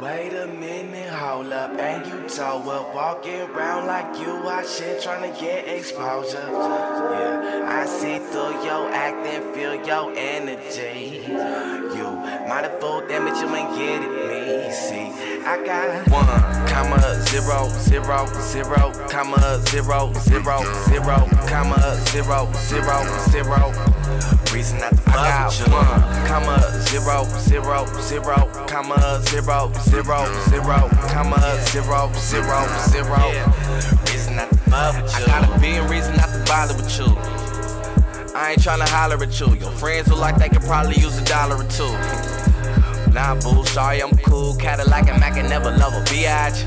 Wait a minute, hold up, and you told up walking around like you I shit trying to get exposure. Yeah, I see through your act and feel your energy. You might have fooled them, but you ain't getting. Me, see, I got one comma zero zero zero comma zero zero zero comma zero zero zero. Reason not to fuck I got with you. one comma zero zero zero comma zero zero zero comma zero zero zero. Reason not to fuck with you. I got a billion reason not to bother with you. I ain't tryna holler at you. Your friends look like they could probably use a dollar or two. Nah, boo, sorry, I'm cool. Cadillac and Mac can never love a biatch.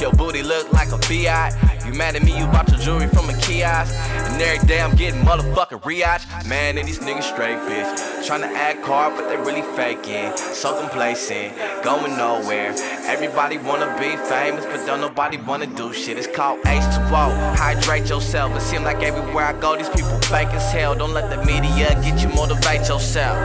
Your booty look like a Fiat. You mad at me, you bought your jewelry from a kiosk. And every day I'm getting motherfucking riach. Man, and these niggas straight, bitch. Trying to act hard, but they really faking. So complacent, going nowhere. Everybody wanna be famous, but don't nobody wanna do shit. It's called H2O. Hydrate yourself. It seems like everywhere I go, these people fake as hell. Don't let the media get you motivate yourself.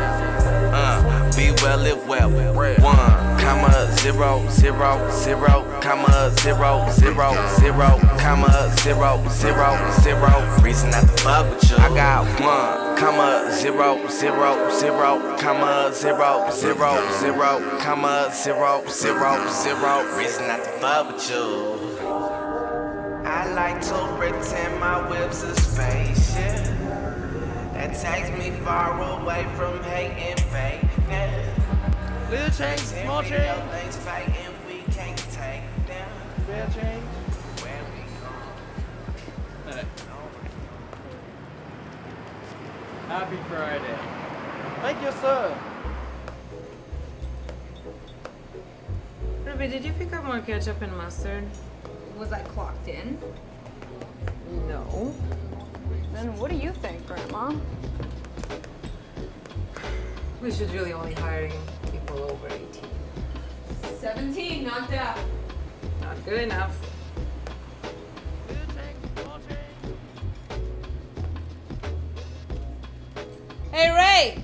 Uh, be well, live well. One, comma, zero, zero, zero, comma, zero, zero, zero, comma, zero, zero, zero. Reason not to fuck with you. I got one, comma, zero, zero, zero, comma, zero, zero, zero, comma, zero, zero, zero. Reason not to fuck with you. I like to pretend my whip's a spaceship that takes me far away from hate and fake. Little change, small change. Things fighting, we can't take them. Real change. Where we going? Oh Alright. Happy Friday. Thank you, sir. Ruby, did you pick up more ketchup and mustard? Was I clocked in? No. Then what do you think, Grandma? We should really only hiring people over 18. 17, not deaf. Not good enough. Little change, small change. Hey, Ray!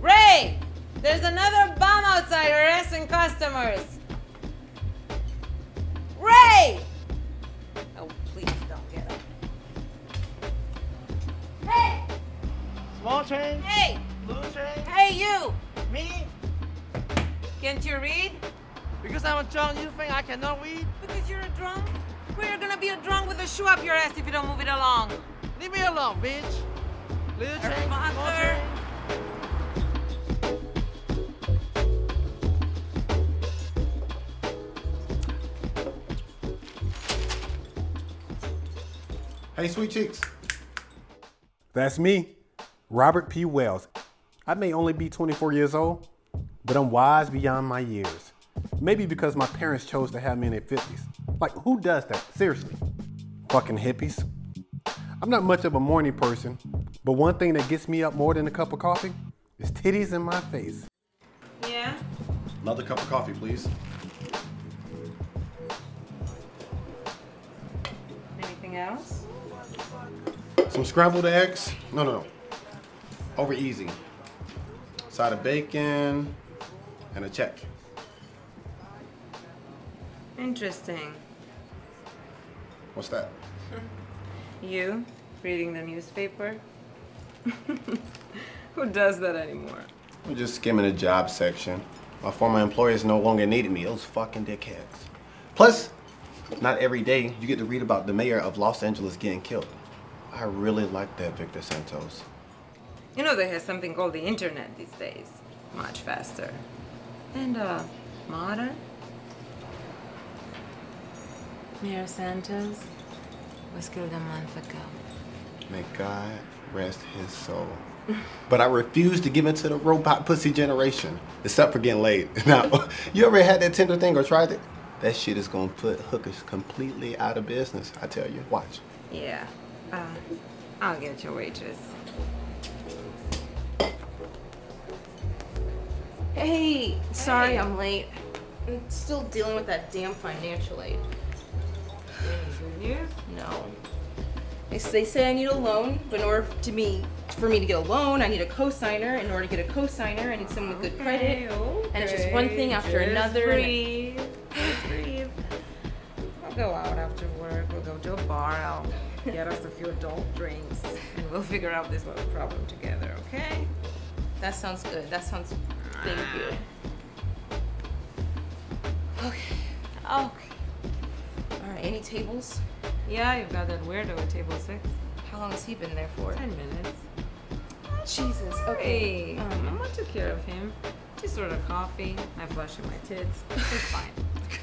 Ray! There's another bum outside harassing customers. Ray! Oh, please don't get up. Hey! Small change. Hey! Little change. Hey, you! Me? Can't you read? Because I'm a drunk, you think I cannot read? Because you're a drunk? Well, you're gonna be a drunk with a shoe up your ass if you don't move it along. Leave me alone, bitch. Little change, small Mother. Hey, sweet cheeks. That's me, Robert P. Wells. I may only be 24 years old, but I'm wise beyond my years. Maybe because my parents chose to have me in their 50s. Like, who does that? Seriously. Fucking hippies. I'm not much of a morning person, but one thing that gets me up more than a cup of coffee is titties in my face. Yeah? Another cup of coffee, please. Anything else? Some scrambled eggs. No, no, no. Over easy. Side of bacon and a check. Interesting. What's that? You reading the newspaper? Who does that anymore? I'm just skimming the job section. My former employers no longer needed me. Those fucking dickheads. Plus, not every day you get to read about the mayor of Los Angeles getting killed. I really like that Victor Santos. You know they have something called the internet these days. Much faster. And uh modern. Mayor Santos was killed a month ago. May God rest his soul. But I refuse to give in to the robot pussy generation, except for getting laid. Now, you ever had that Tinder thing or tried it? That shit is gonna put hookers completely out of business. I tell you, watch. Yeah. Uh I'll get your waitress. Hey, sorry I'm late. I'm still dealing with that damn financial aid. Any good news? No. They, they say I need a loan, but in order to me for me to get a loan, I need a co-signer. In order to get a co-signer, I need someone with good credit. And it's just one thing after Just another. Breathe. Just breathe. We'll go out after work. We'll go to a bar. I'll get us a few adult drinks, and we'll figure out this little problem together. Okay? That sounds good. That sounds. Thank you. Okay. Okay. All right. Any tables? Yeah, you've got that weirdo at table six. How long has he been there for? Ten minutes. Jesus. Okay. Hey, Um, Mama took care of him. Just ordered coffee. I flushed my tits. It's fine.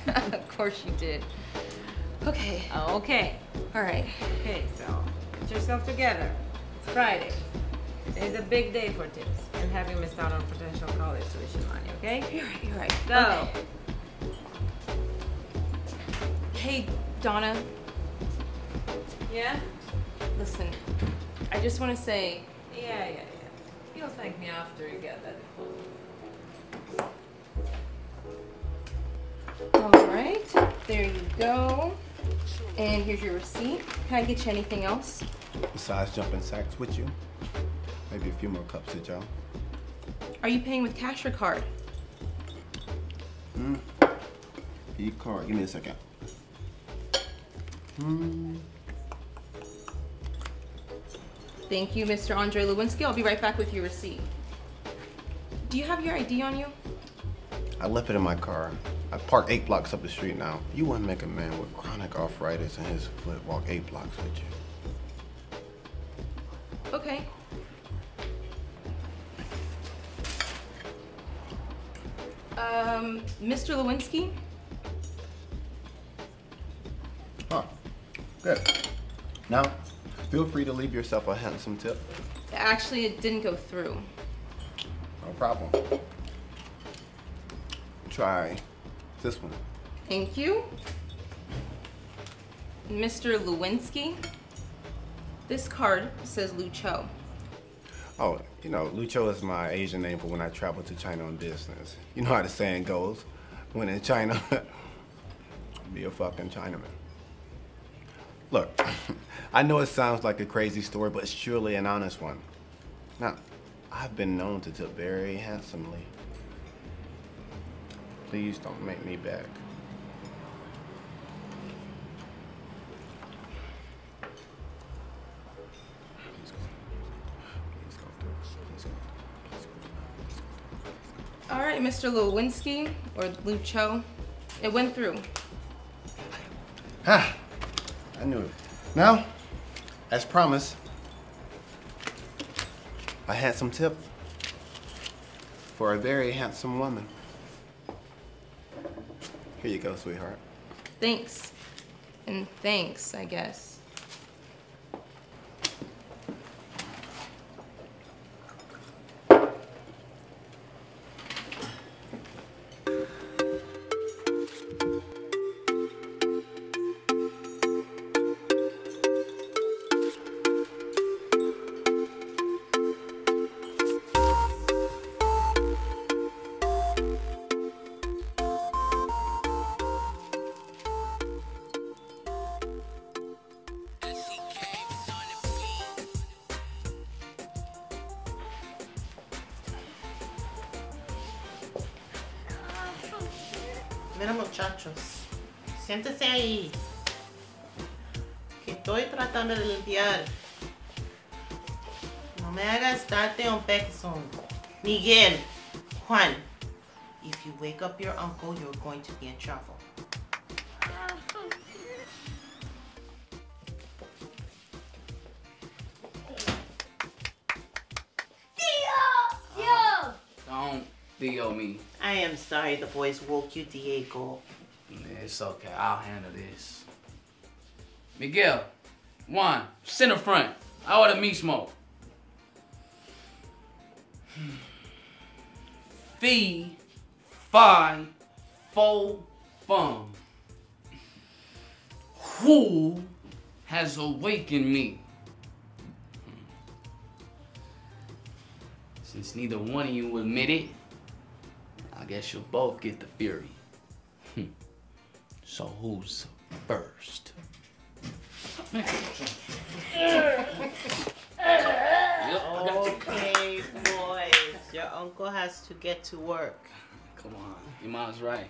of course you did. Okay. Okay. All right. Okay, so get yourself together. It's Friday. Today's a big day for tips. And have you missed out on potential college tuition money, okay? You're right. You're right. Go. Okay. Hey, Donna. Yeah? Listen. I just want to say. Yeah, yeah, yeah. You'll thank me after you get that diploma. All right. There you go. And here's your receipt. Can I get you anything else? Besides jumping sacks with you, maybe a few more cups of Joe. Are you paying with cash or card? Hmm. E card. Give me a second. Hmm. Thank you, Mr. Andre Lewinsky. I'll be right back with your receipt. Do you have your ID on you? I left it in my car. I parked eight blocks up the street now. You wouldn't make a man with chronic arthritis in his foot walk eight blocks with you. Okay. Um, Mr. Lewinsky? Huh. Good. Now, feel free to leave yourself a handsome tip. Actually, it didn't go through. No problem. Try this one. Thank you. Mr. Lewinsky? This card says Lu Lucho. Oh, you know, Lucho is my Asian name for when I travel to China on business. You know how the saying goes. When in China, be a fucking Chinaman. Look, I know it sounds like a crazy story, but it's surely an honest one. Now, I've been known to tip very handsomely. Please don't make me beg. All right, Mr. Lewinsky, or Lucho. It went through. Ah, I knew it. Now, as promised, I had some tip for a very handsome woman. Here you go, sweetheart. Thanks. And thanks, I guess. Siéntese ahí. Que estoy tratando de limpiar. No me hagas darte un pezón. Miguel, Juan, if you wake up your uncle, you're going to be in trouble. Ah, don't Theo me. I am sorry the boys woke you, Diego. It's okay. I'll handle this. Miguel, Juan, center front. I order smoke. Fee, fi, fo, fum. Who has awakened me? Since neither one of you admit it, I guess you'll both get the fury. So who's first? I got your uncle has to get to work. Come on, your mom's right.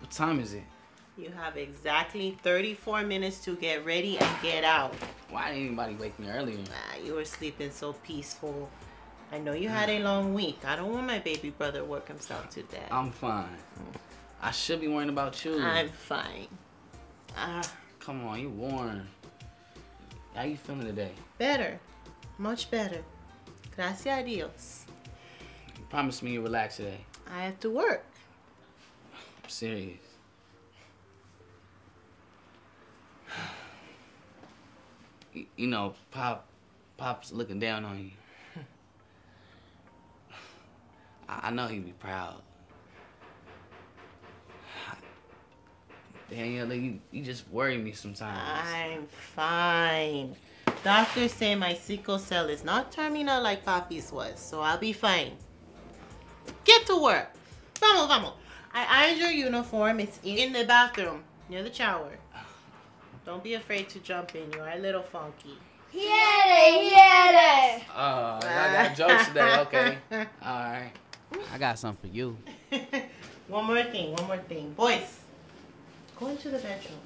What time is it? You have exactly 34 minutes to get ready and get out. Why didn't anybody wake me earlier? Ah, you were sleeping so peaceful. I know you had a long week. I don't want my baby brother work himself to death. I'm fine. I should be worrying about you. I'm fine. Ah, Come on, you worn. How you feeling today? better. Much better. Gracias a Dios. You promised me you relax today. I have to work. I'm serious. You- know, Pop, Pop's looking down on you. I know he'd be proud. Danielle, you, you just worry me sometimes. I'm fine. Doctors say my sickle cell is not terminal like Papi's was, so I'll be fine. Get to work. Vamos, vamos. I ironed your uniform. It's in the bathroom near the shower. Don't be afraid to jump in. You are a little funky. Quiere, quiere. Oh, I got jokes today. Okay. All right. I got something for you. one more thing, one more thing. Boys, go into the bedroom.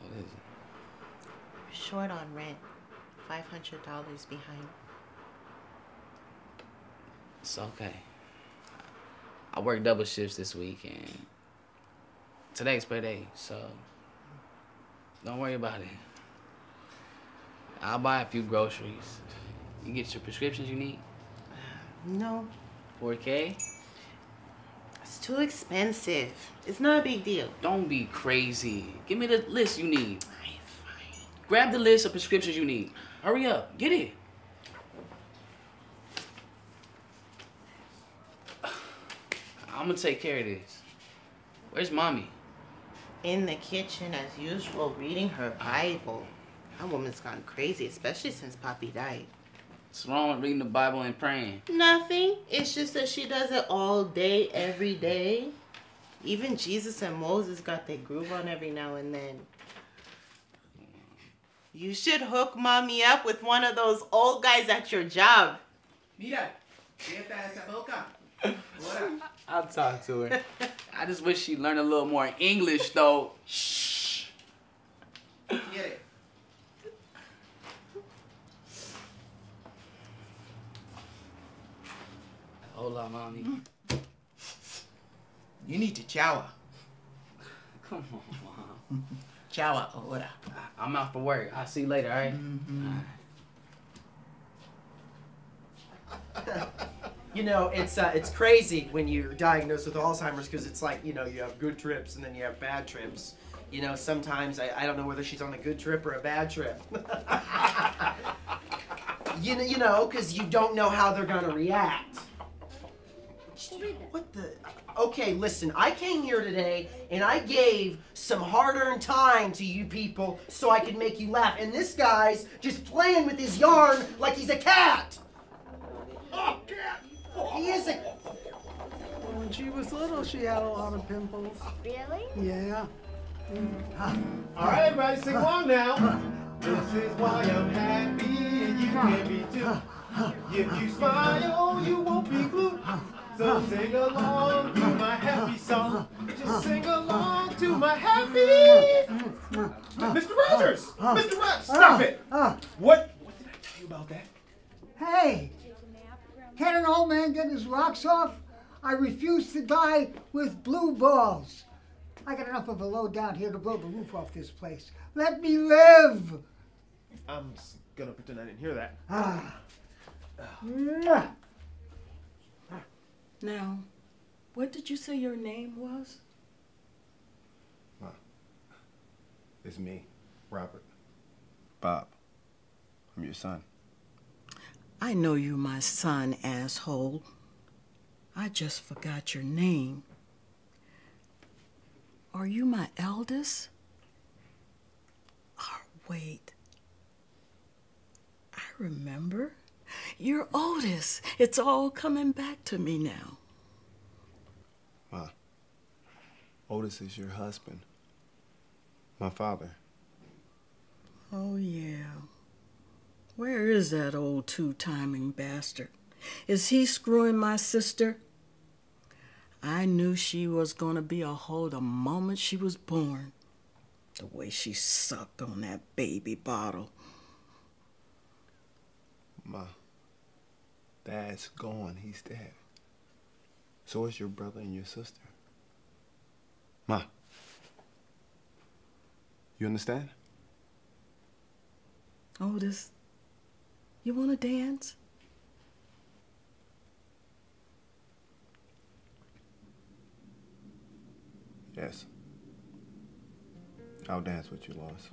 What is it? Short on rent. $500 behind. It's okay. I work double shifts this week and today's payday, so don't worry about it. I'll buy a few groceries. You get your prescriptions you need? No, 4K? It's too expensive. It's not a big deal. Don't be crazy. Give me the list you need. Grab the list of prescriptions you need. Hurry up. Get it. I'm gonna take care of this. Where's mommy? in the kitchen as usual reading her Bible. That woman's gone crazy, especially since Poppy died. What's wrong with reading the Bible and praying? Nothing. It's just that she does it all day, every day. Even Jesus and Moses got their groove on every now and then. You should hook mommy up with one of those old guys at your job. Mira, esta esa boca. I'll talk to her. I just wish she learned a little more English though. Shh. Hola, mommy. You need to shower. Come on, mom. Shower ahora. I'm out for work. I'll see you later, all right? You know, it's uh, it's crazy when you're diagnosed with Alzheimer's because it's like you know you have good trips and then you have bad trips. You know, sometimes I, I don't know whether she's on a good trip or a bad trip. you know, you know, because you don't know how they're gonna react. What the? Okay, listen. I came here today and I gave some hard-earned time to you people so I could make you laugh, and this guy's just playing with his yarn like he's a cat. Oh, cat! He is a. When she was little, she had a lot of pimples. Really? Yeah. Hmm. All right, everybody, sing along now. This is why I'm happy and you can be too. If you smile, you won't be blue. So sing along to my happy song. Just sing along to my happy. Mr. Rogers! Mr. Rogers, stop it! What? What did I tell you about that? hey, can an old man get his rocks off? I refuse to die with blue balls. I got enough of a load down here to blow the roof off this place. Let me live. I'm gonna pretend I didn't hear that. Ah. Now, what did you say your name was? It's me, Robert. Bob. I'm your son. I know you my son, asshole. I just forgot your name. Are you my eldest? Oh, wait. I remember. You're Otis. It's all coming back to me now. Ma. Otis is your husband. My father. Oh, yeah. Where is that old two timing bastard? Is he screwing my sister? I knew she was gonna be a hoe the moment she was born. The way she sucked on that baby bottle. Ma, Dad's gone. He's dead. So is your brother and your sister. Ma, you understand? Oh, Otis, you wanna dance? Yes. I'll dance with you, Lois.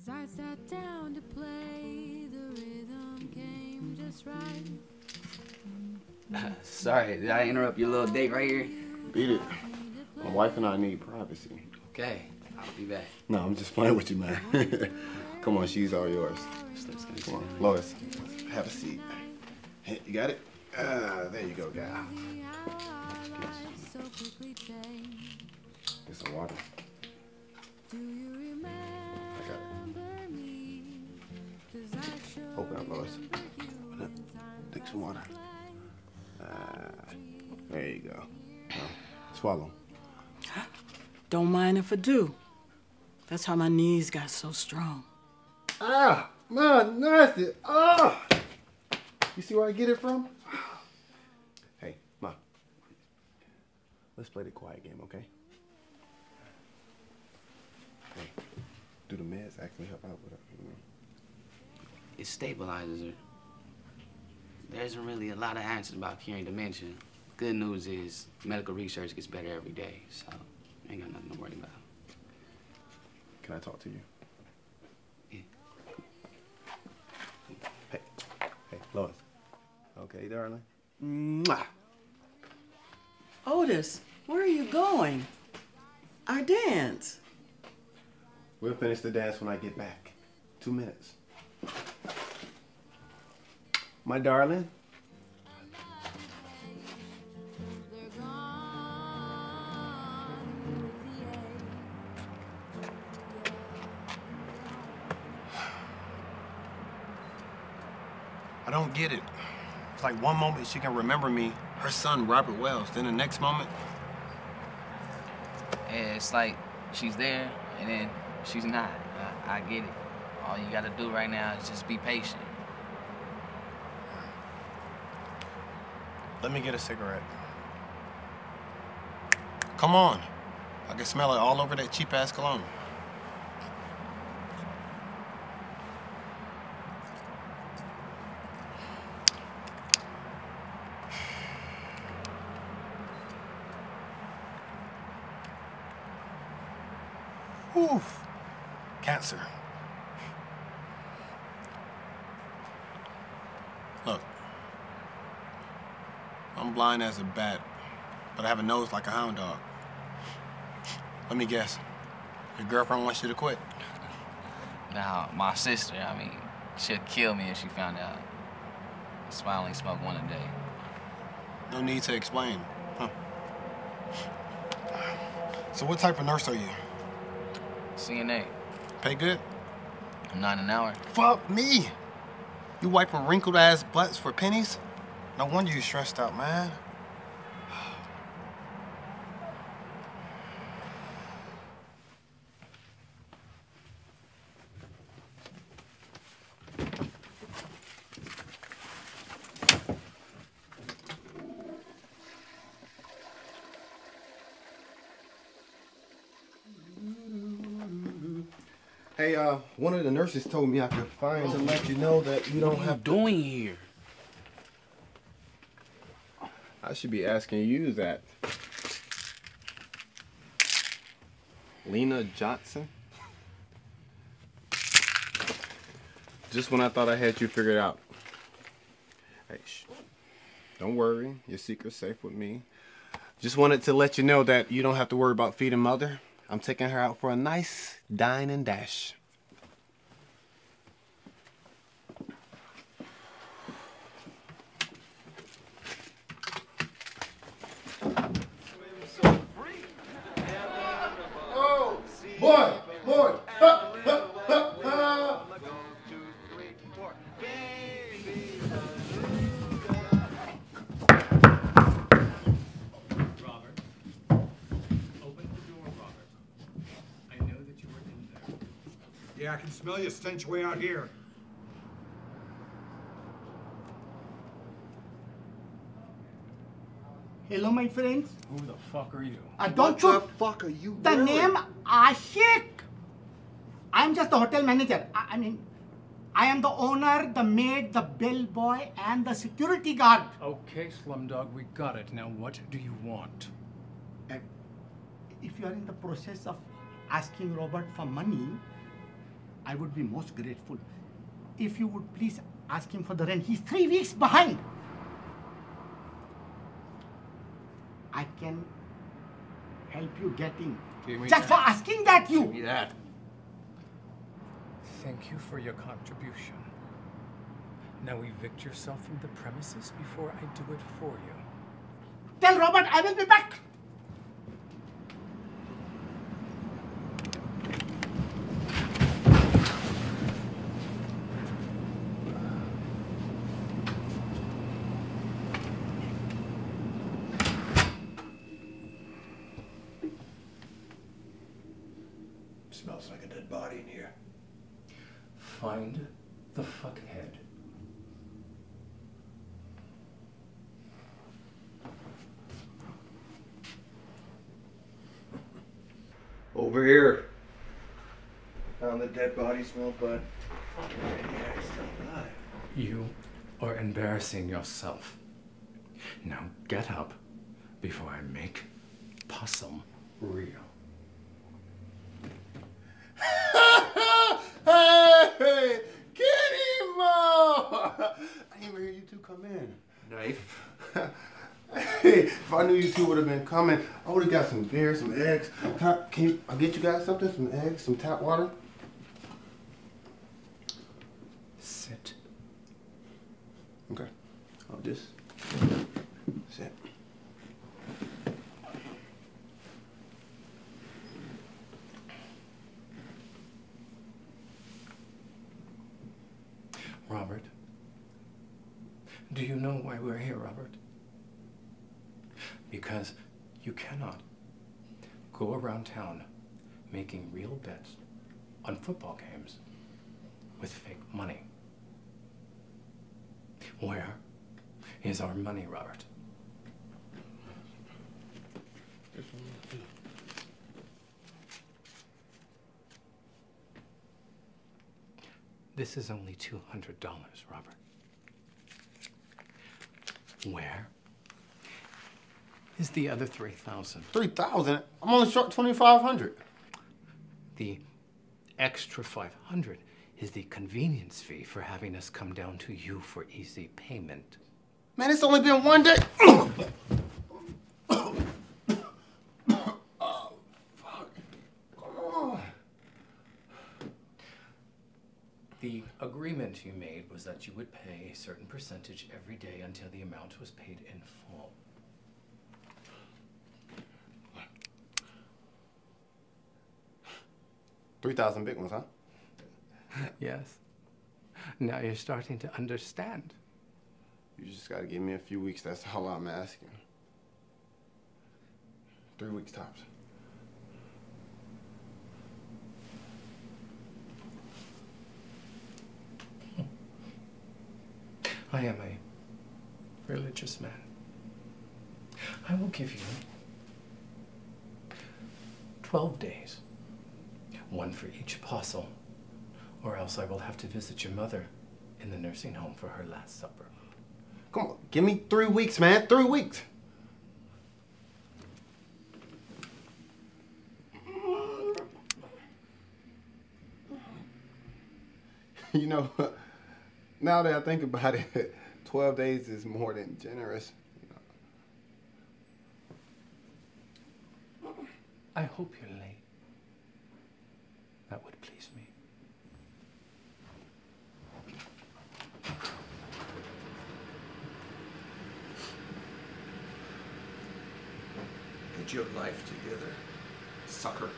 As I sat down to play, the rhythm came just right. Sorry, did I interrupt your little date right here? Beat it. My wife and I need privacy. Okay, I'll be back. No, I'm just playing with you, man. Come on, she's all yours. Come on, Lois, have a seat. Hey, You got it? Ah, there you go, gal. So quickly change. Get some water. Open up, Lois. Open up. Take some water. Ah, there you go. Swallow. Don't mind if I do. That's how my knees got so strong. Ah, man, nasty. Ah! You see where I get it from? Hey, Ma. Let's play the quiet game, okay? Hey, do the meds actually help out with it? You know? It stabilizes her. There isn't really a lot of answers about curing dementia. Good news is medical research gets better every day, so ain't got nothing to worry about. Can I talk to you? Yeah. Hey, hey, Lois. Okay, darling. Mwah. Otis, where are you going? Our dance. We'll finish the dance when I get back. Two minutes. My darling. I don't get it. It's like one moment she can remember me, her son Robert Wells. Then the next moment, Yeah, it's like she's there and then she's not. I, I get it. All you gotta do right now is just be patient. Let me get a cigarette. Come on. I can smell it all over that cheap ass cologne. Whew. Cancer. Look, I'm blind as a bat, but I have a nose like a hound dog. Let me guess. Your girlfriend wants you to quit. Now, my sister, I mean, she'd kill me if she found out. That's why I only smoke one a day. No need to explain. Huh. So what type of nurse are you? CNA. Pay good? Nine an hour. Fuck me. You wiping wrinkled ass butts for pennies? No wonder you stressed out, man. Hey, uh, one of the nurses told me I could find to let you know that you don't have doing here. I should be asking you that. Lena Johnson? Just when I thought I had you figured out. Hey, shh. Don't worry, your secret's safe with me. Just wanted to let you know that you don't have to worry about feeding mother. I'm taking her out for a nice dine and dash. Stench way out here. Hello, my friends. Who the fuck are you? Uh, don't What you? the fuck are you The doing? name Ashik. I'm just the hotel manager. I, I mean, I am the owner, the maid, the bellboy, and the security guard. Okay, Slumdog, we got it. Now, what do you want? If you are in the process of asking Robert for money, I would be most grateful. If you would please ask him for the rent. He's three weeks behind. I can help you get in. Give me Just for asking that you. Give me that. Thank you for your contribution. Now evict yourself from the premises before I do it for you. Tell Robert I will be back. Smells like a dead body in here. Find the fuckhead. Over here. Found the dead body, smell blood. Yeah, he's still alive. You are embarrassing yourself. Now get up before I make possum real. hey, get him! I didn't even hear you two come in. Knife. If I knew you two would have been coming, I would have got some beer, some eggs. Can, I, can you, I'll get you guys something? Some eggs, some tap water? Sit. Okay. I'll just sit. Robert. Do you know why we're here, Robert? Because you cannot go around town making real bets on football games with fake money. Where is our money, Robert? This is only $200, Robert. Where is the other 3000 3000 I'm only short 2500 The extra 500 is the convenience fee for having us come down to you for easy payment. Man, it's only been one day. Oh, fuck. Come on. The agreement you made was that you would pay a certain percentage every day until the amount was paid in full. Three thousand big ones, huh? Yes. Now you're starting to understand. You just gotta give me a few weeks. That's all I'm asking. Three weeks tops. I am a religious man. I will give you 12 days, one for each apostle, or else I will have to visit your mother in the nursing home for her last supper. Come on, give me three weeks, man. Three weeks. You know, now that I think about it, 12 days is more than generous. I hope you're late. That would please me. Get your life together, sucker.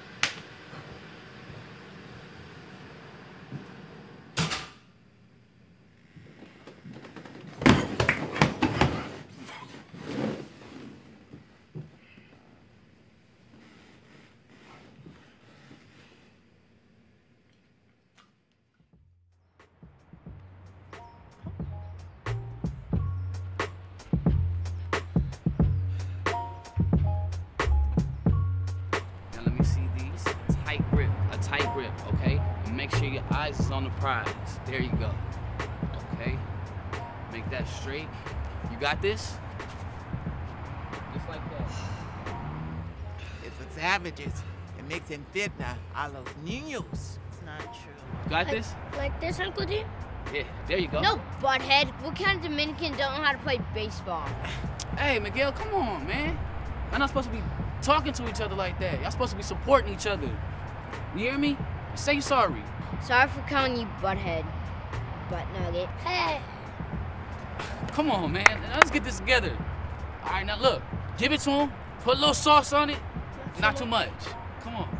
Eyes is on the prize. There you go. Okay? Make that straight. You got this? Just like that. It's for savages. It makes them fitna a los niños. It's not true. You got this? Like this, Uncle D? Yeah, there you go. No, butthead. What kind of Dominican don't know how to play baseball? Hey, Miguel, come on, man. Y'all not supposed to be talking to each other like that. Y'all supposed to be supporting each other. You hear me? Say you sorry. Sorry for calling you butthead. Butt nugget. Hey. Come on, man. Now Let's get this together. All right, now look. Give it to him. Put a little sauce on it. Not too much. Come on.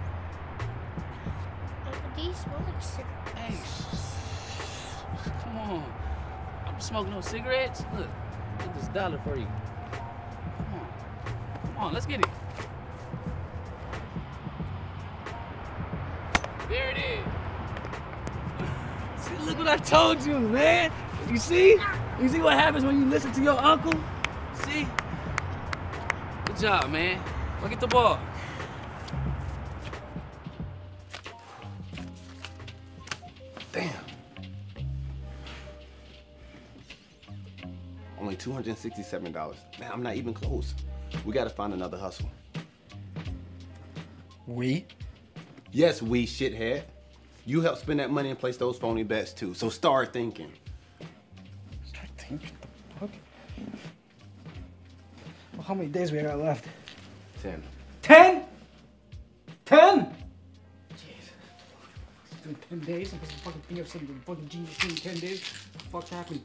Uncle D smell like cigarette. Hey, come on. I'm smoking no cigarettes. Look, get this dollar for you. Come on. Come on, let's get it what I told you, man. You see? You see what happens when you listen to your uncle? See? Good job, man. Look at the ball. Damn. Only $267. Man, I'm not even close. We gotta find another hustle. We? Yes, we, shithead. You help spend that money and place those phony bets too, so start thinking. Start thinking the fuck? Well, how many days we got left? Ten. Ten? Ten? Jesus. It's been ten days. I'm supposed to fucking think of some fucking genius thing in ten days. What the fuck's happened?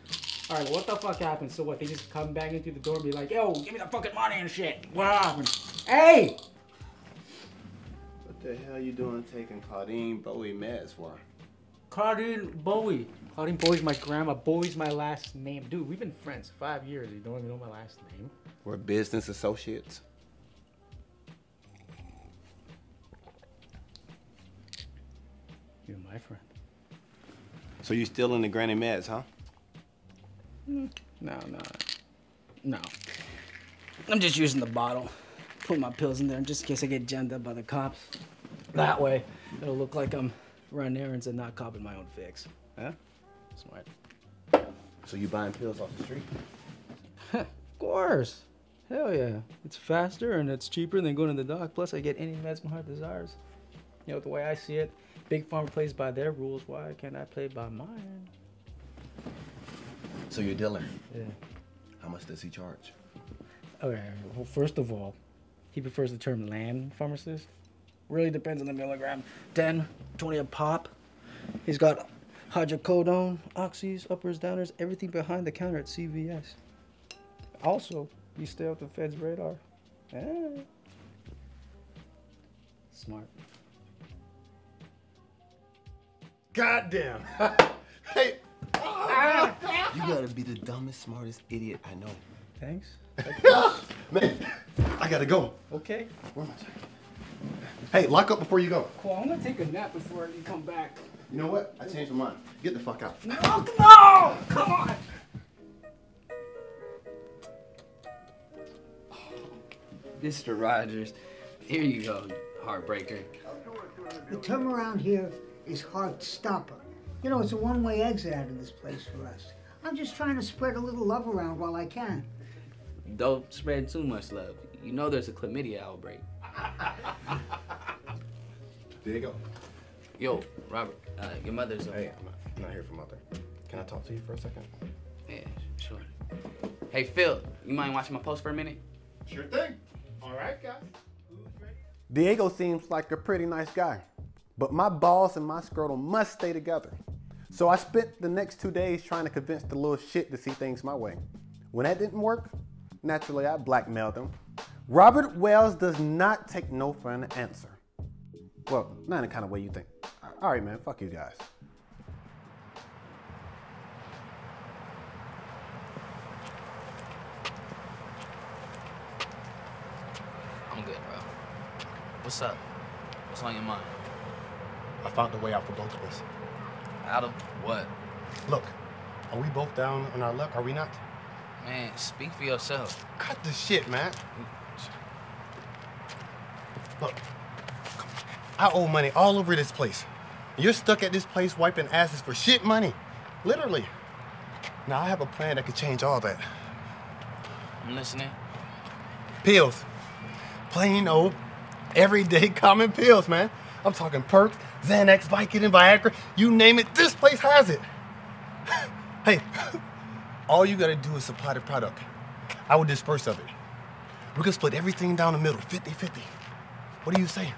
Alright, what the fuck happened? So what? They just come banging through the door and be like, yo, give me the fucking money and shit. What happened? Hey! What the hell you doing taking Claudine Bowie meds for? Claudine Bowie. Claudine Bowie's my grandma. Bowie's my last name. Dude, we've been friends five years. You don't even know my last name. We're business associates. You're my friend. So you still in the granny meds, huh? Mm. No, no. No. I'm just using the bottle. Put my pills in there just in case I get jammed up by the cops. That way, it'll look like I'm running errands and not copping my own fix. Huh? Smart. So you buying pills off the street? of course. Hell yeah. It's faster and it's cheaper than going to the doc. Plus, I get any meds my heart desires. You know, the way I see it, Big Pharma plays by their rules. Why can't I play by mine? So you're dealer? Yeah. How much does he charge? Okay, well, first of all, he prefers the term land pharmacist. Really depends on the milligram. 10, 20 a pop. He's got hydrocodone, oxys, uppers, downers, everything behind the counter at CVS. Also, you stay off the Fed's radar. Eh. Smart. Goddamn. hey. You gotta be the dumbest, smartest idiot I know. Thanks. Man, I gotta go. Okay. Where am I? Hey, lock up before you go. Cool, I'm gonna take a nap before you come back. You know what? I changed my mind. Get the fuck out. No, no! Come on! Mr. Rogers, here you go, heartbreaker. The term around here is heart stopper. You know, it's a one-way exit out of this place for us. I'm just trying to spread a little love around while I can. Don't spread too much love. You know there's a chlamydia outbreak. There you go. Yo, Robert, uh, your mother's. Hey, I'm not, I'm not here for mother. Can I talk to you for a second? Yeah, sure. Hey, Phil, you mind watching my post for a minute? Sure thing. All right, guys. Diego seems like a pretty nice guy, but my balls and my scrotum must stay together. So I spent the next two days trying to convince the little shit to see things my way. When that didn't work, naturally I blackmailed him. Robert Wells does not take no for an answer. Well, not in the kind of way you think. All right, man, fuck you guys. I'm good, bro. What's up? What's on your mind? I found a way out for both of us. Out of what? Look, are we both down on our luck? Are we not? Man, speak for yourself. Cut the shit, man. Look, I owe money all over this place. You're stuck at this place wiping asses for shit money. Literally. Now I have a plan that could change all that. I'm listening. Pills. Plain old, everyday common pills, man. I'm talking perks, Xanax, Vicodin, Viagra, you name it, this place has it. hey, all you gotta do is supply the product. I will disperse of it. We can split everything down the middle, 50-50. What do you say?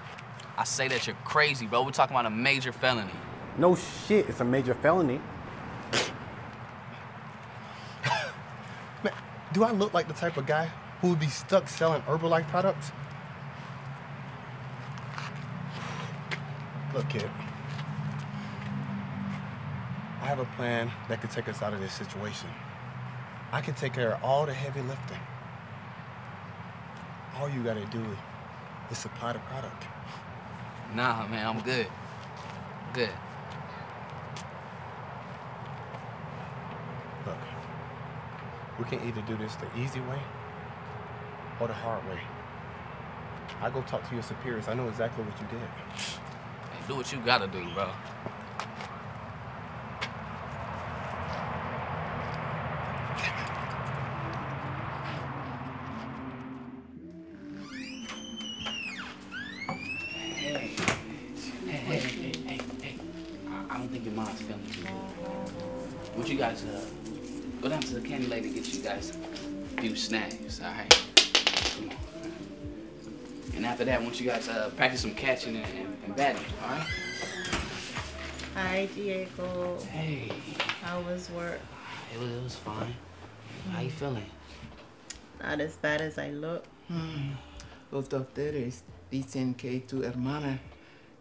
I say that you're crazy, bro. We're talking about a major felony. No shit, it's a major felony. Man, do I look like the type of guy who would be stuck selling Herbalife products? Look, kid. I have a plan that could take us out of this situation. I can take care of all the heavy lifting. All you gotta do is supply the product. Nah, man, I'm good. Good. Look, we can either do this the easy way or the hard way. I go talk to your superiors. I know exactly what you did. Hey, do what you gotta do, bro. After that, once you guys uh, practice some catching and, and, and batting, all right? Hi, Diego. Hey. How was work? It was, it was fine. How you feeling? Not as bad as I look. Hmm. Los doctores dicen que tu hermana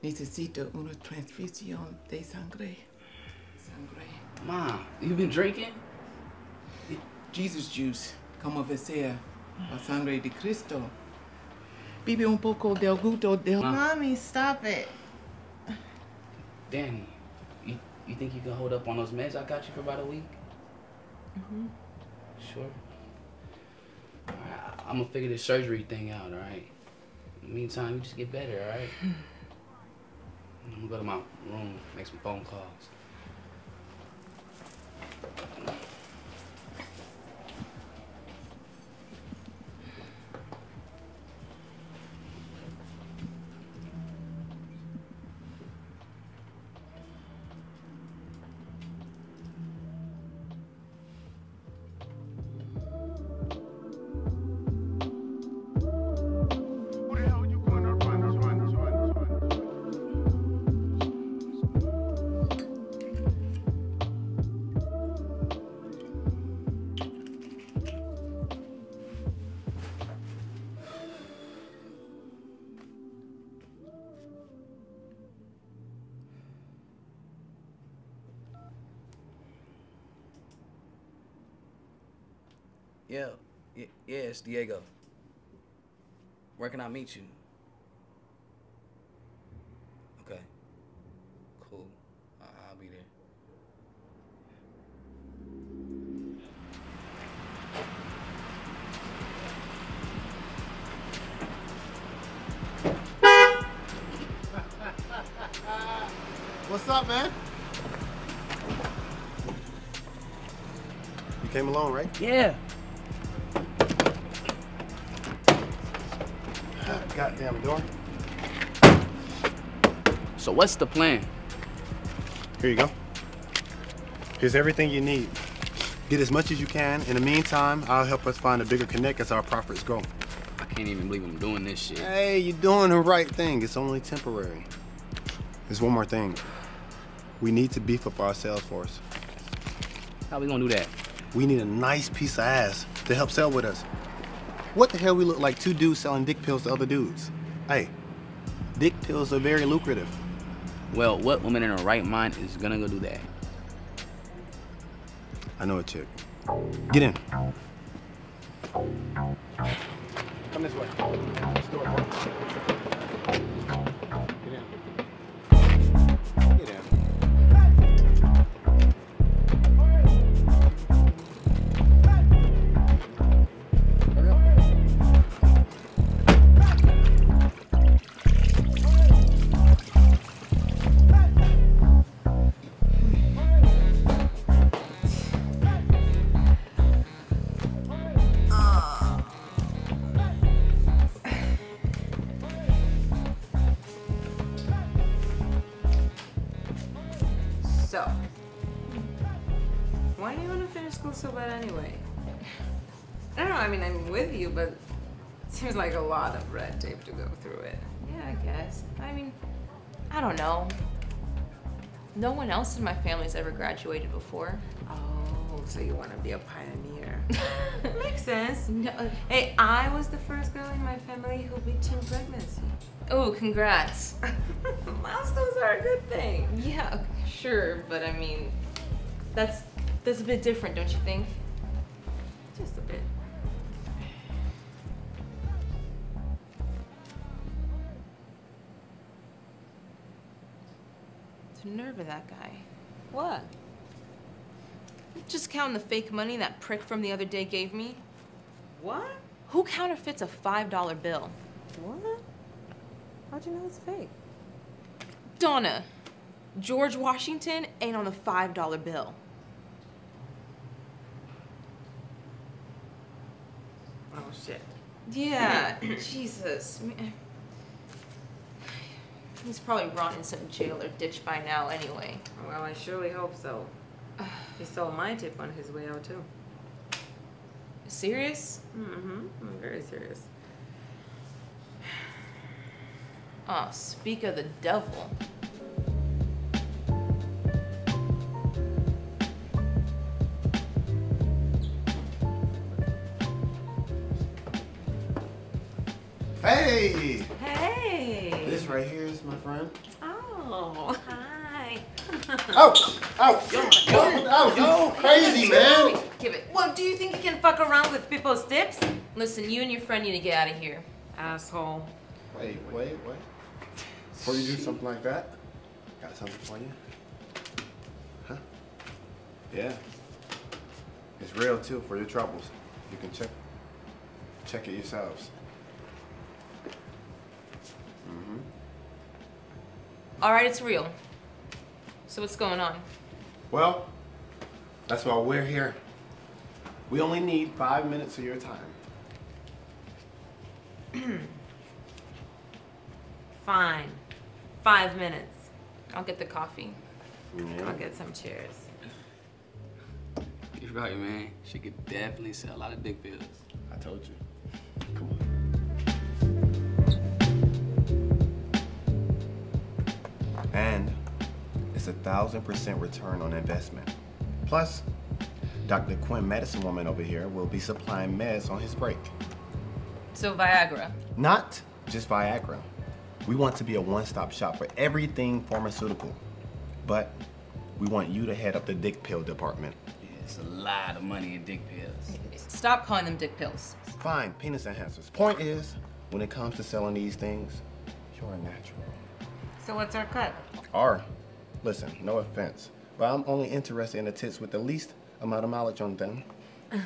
necesita una transfusión de sangre. Sangre. Mom, you been drinking? Jesus juice, como sea, la sangre de Cristo. Vive un poco del gusto del... Mommy, stop it. Danny, you, you think you can hold up on those meds I got you for about a week? Mm-hmm. Sure. Alright, I'm gonna figure this surgery thing out, alright? In the meantime, you just get better, alright? I'm gonna go to my room, make some phone calls. Diego. Where can I meet you? Okay. Cool. I- I'll be there. What's up, man? You came along, right? Yeah. Door. So what's the plan? Here you go. Here's everything you need. Get as much as you can. In the meantime, I'll help us find a bigger connect as our profits grow. I can't even believe I'm doing this shit. Hey, you're doing the right thing. It's only temporary. There's one more thing. We need to beef up our sales force. How we gonna do that? We need a nice piece of ass to help sell with us. What the hell we look like two dudes selling dick pills to other dudes? Hey, dick pills are very lucrative. Well, what woman in her right mind is gonna go do that? I know a chick. Get in. Come this way. No one else in my family's ever graduated before. Oh, so you want to be a pioneer. Makes sense. No, hey, I was the first girl in my family who beat teen pregnancy. Oh, congrats. Milestones are a good thing. Yeah, sure, but I mean, that's that's a bit different, don't you think? Just a bit. The nerve of that guy. What? Just counting the fake money that prick from the other day gave me. What? Who counterfeits a $5 bill? What? How'd you know it's fake? Donna, George Washington ain't on the $5 bill. Oh, shit. Yeah, Jesus. He's probably rotting in some jail or ditch by now anyway. Well, I surely hope so. He stole my tip on his way out, too. Serious? Mm-hmm. I'm very serious. Oh, speak of the devil. Hey! Hey! This right here is my friend. Oh, hi. Ouch! Ouch! Yo, yo, ouch! yo, crazy, man! Give it. Well, do you think you can fuck around with people's tips? Listen, you and your friend need to get out of here. Asshole. Wait, wait, wait. Before you do something like that, got something for you. Huh? Yeah. It's real too for your troubles. You can check check it yourselves. Mm-hmm. All right, it's real. So what's going on? Well, that's why we're here. We only need five minutes of your time. Fine. Five minutes. I'll get the coffee. Mm-hmm. I'll get some chairs. You're right, man. She could definitely sell a lot of dick pills. I told you. And it's a thousand percent return on investment. Plus, Dr. Quinn Medicine Woman over here will be supplying meds on his break. So Viagra. Not just Viagra. We want to be a one-stop shop for everything pharmaceutical. But we want you to head up the dick pill department. Yeah, it's a lot of money in dick pills. Stop calling them dick pills. Fine, penis enhancers. Point is, when it comes to selling these things, you're a natural. So what's our cut? Or, listen, no offense, but I'm only interested in the tits with the least amount of mileage on them.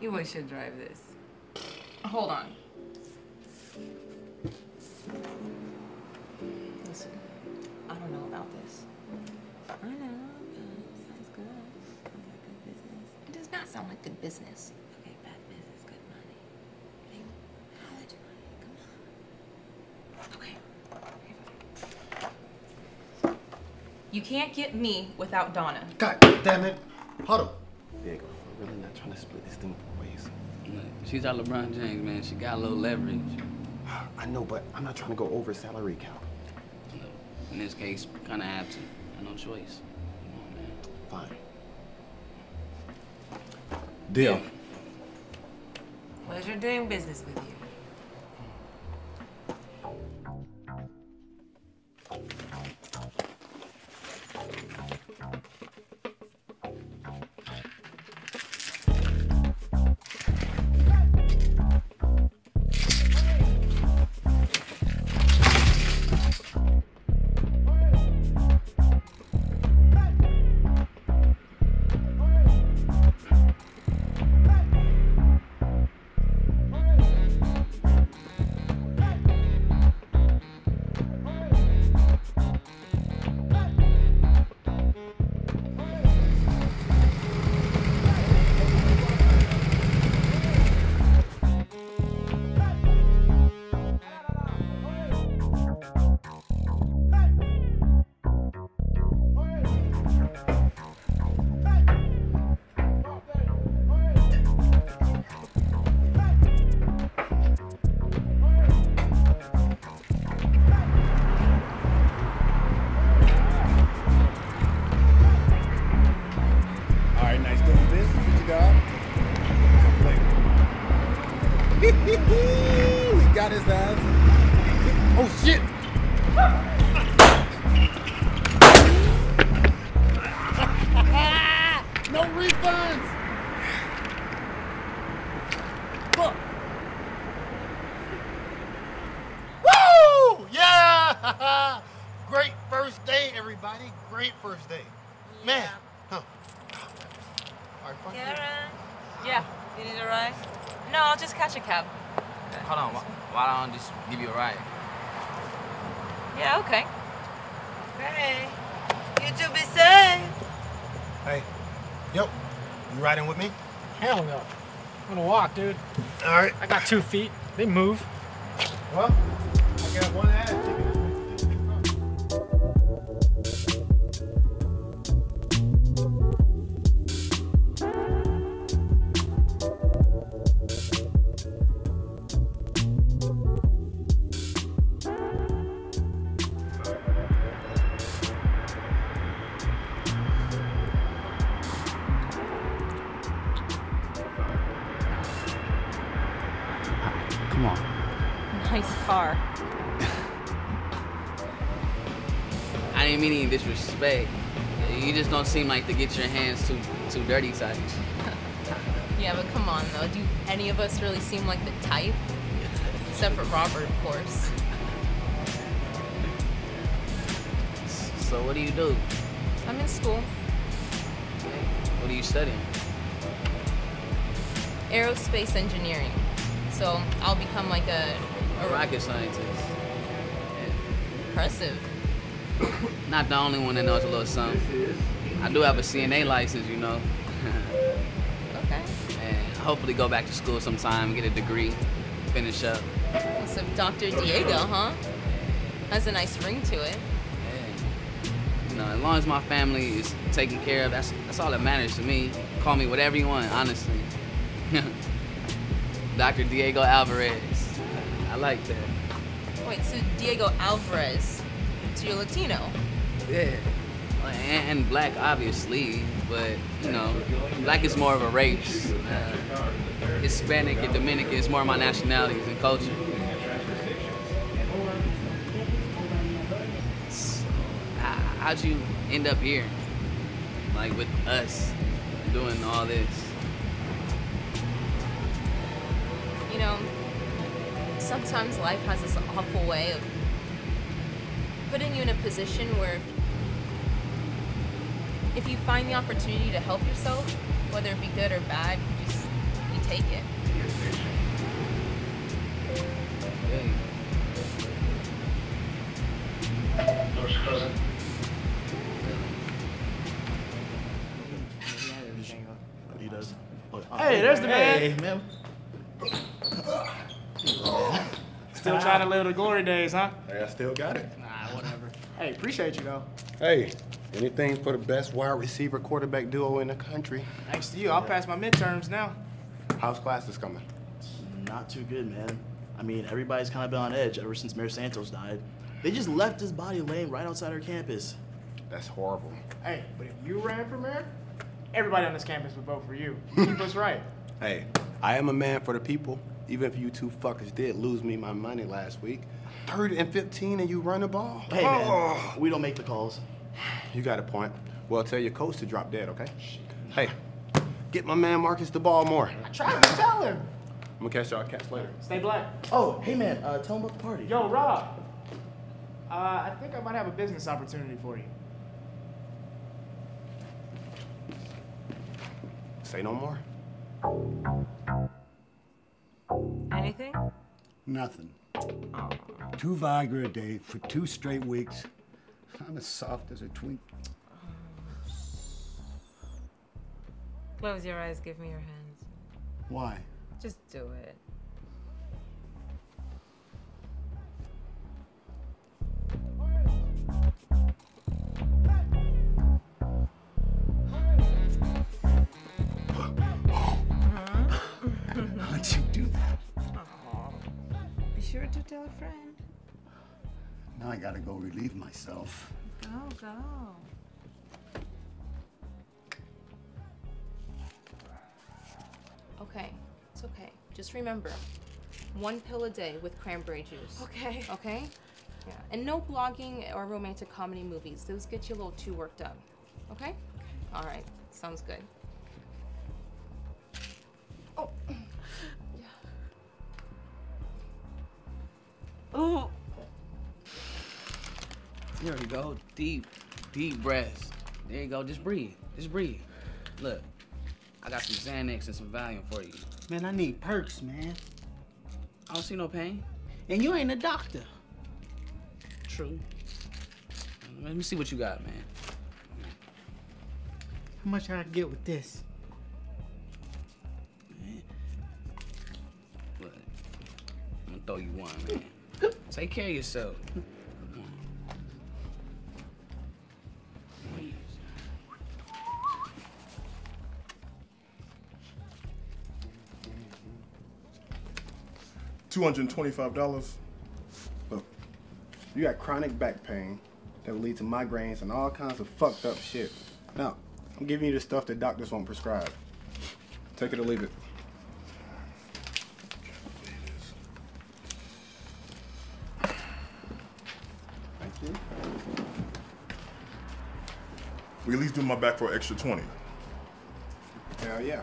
You wish should drive this. Hold on. Listen, I don't know about this. I know. Uh, sounds good. Sounds like good business. It does not sound like good business. Okay, bad business, good money. Hey, college money. Come on. Okay. You can't get me without Donna. God damn it. Hold up. Diego, I'm really not trying to split this thing four ways. She's our LeBron James, man. She got a little leverage. I know, but I'm not trying to go over salary cap. Look, In this case, kind of have to. No choice. Come on, man. Fine. Deal. Pleasure doing business with you. Hey, yo, you riding with me? Hell no. I'm gonna walk, dude. All right. I got two feet. They move. Well, I got one ass. Don't seem like to get your hands too too dirty types. Yeah, but come on though. Do any of us really seem like the type? Except for Robert, of course. So what do you do? I'm in school. What are you studying? Aerospace engineering. So I'll become like a, A rocket scientist. impressive. Not the only one that knows a little something. I do have a CNA license, you know. Okay. and hopefully go back to school sometime, get a degree, finish up. So Dr. Diego, huh? Has a nice ring to it. You know, as long as my family is taken care of, that's that's all that matters to me. Call me whatever you want, honestly. Dr. Diego Alvarez. I like that. Wait, so Diego Alvarez. So you're Latino. Yeah. And, black, obviously, but you know, black is more of a race. Uh, Hispanic and Dominican is more of my nationalities and culture. So, how, how'd you end up here? Like with us doing all this? You know, sometimes life has this awful way of putting you in a position where if you find the opportunity to help yourself, whether it be good or bad, you just you take it. Hey, there's the man. Hey, man. Still trying to live the glory days, huh? Hey, I still got it. Nah, whatever. Hey, appreciate you though. Hey, anything for the best wide receiver quarterback duo in the country. Thanks to you, I'll pass my midterms now. How's classes coming? Not too good, man. I mean, everybody's kind of been on edge ever since Mayor Santos died. They just left his body laying right outside our campus. That's horrible. Hey, but if you ran for mayor, everybody on this campus would vote for you. Keep us right. Hey, I am a man for the people. Even if you two fuckers did lose me my money last week, third and 15 and you run the ball. Hey, man, Oh. we don't make the calls. You got a point. Well, tell your coach to drop dead, okay? Hey, get my man Marcus the ball more. I tried to tell him. I'm gonna catch y'all cats later. Stay black. Oh, hey, man, uh, tell him about the party. Yo, Rob. Uh, I think I might have a business opportunity for you. Say no more. Anything? Nothing. Two Viagra a day for two straight weeks. I'm as soft as a twink. Close your eyes, give me your hands. Why? Just do it. How'd you do that? Be sure to tell a friend. Now I gotta go relieve myself. Go, go. Okay, it's okay. Just remember, One pill a day with cranberry juice. Okay. Okay? Yeah. And no blogging or romantic comedy movies. Those get you a little too worked up. Okay? All right. Sounds good. Oh. Yeah. Oh. There you go. Deep, deep breaths. There you go. Just breathe. Just breathe. Look, I got some Xanax and some Valium for you. Man, I need perks, man. I don't see no pain. And you ain't a doctor. True. Let me see what you got, man. How much I get with this? Look, I'm gonna throw you one, man. Take care of yourself. $225. Look, you got chronic back pain that will lead to migraines and all kinds of fucked up shit. Now, I'm giving you the stuff that doctors won't prescribe. Take it or leave it. Thank you. We at least do my back for an extra 20. Hell yeah.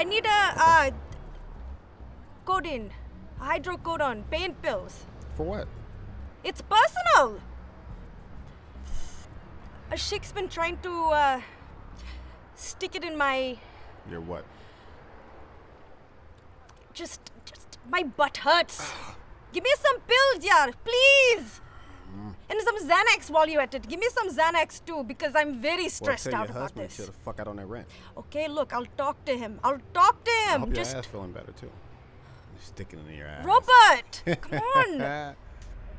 I need a uh, codeine, hydrocodone, pain pills. For what? It's personal. A chick's been trying to uh, stick it in my Your what? just, just my butt hurts. Give me some pills, yaar, please. And some Xanax while you're at it. Give me some Xanax too, because I'm very stressed well, tell out your about husband this. chill the fuck out on that rent. Okay, look, I'll talk to him. I'll talk to him. I him. hope Just your ass feeling better too. Sticking in your ass. Robert, come on.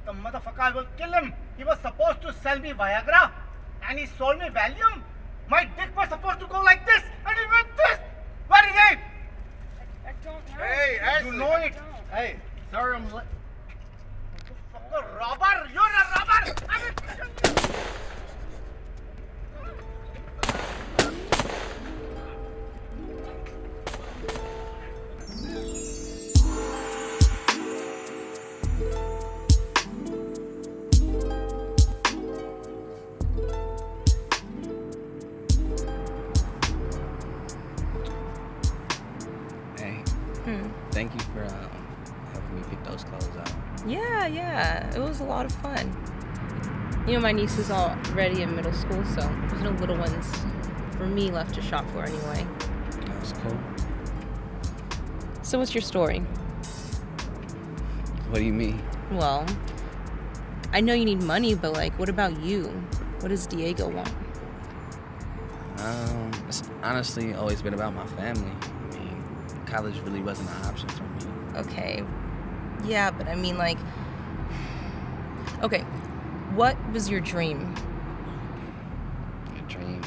The motherfucker, I will kill him. He was supposed to sell me Viagra, and he sold me Valium. My dick was supposed to go like this, and he went this. Where is it? Hey, you know it. Hey, sorry, I'm. Rubber your rubber Yeah, yeah. It was a lot of fun. You know, my niece is already in middle school, so there's no little ones for me left to shop for anyway. That's cool. So, what's your story? What do you mean? Well, I know you need money, but like, what about you? What does Diego want? Um, it's honestly always been about my family. I mean, college really wasn't an option for me. Okay. Yeah, but I mean, like, okay, what was your dream? A dream.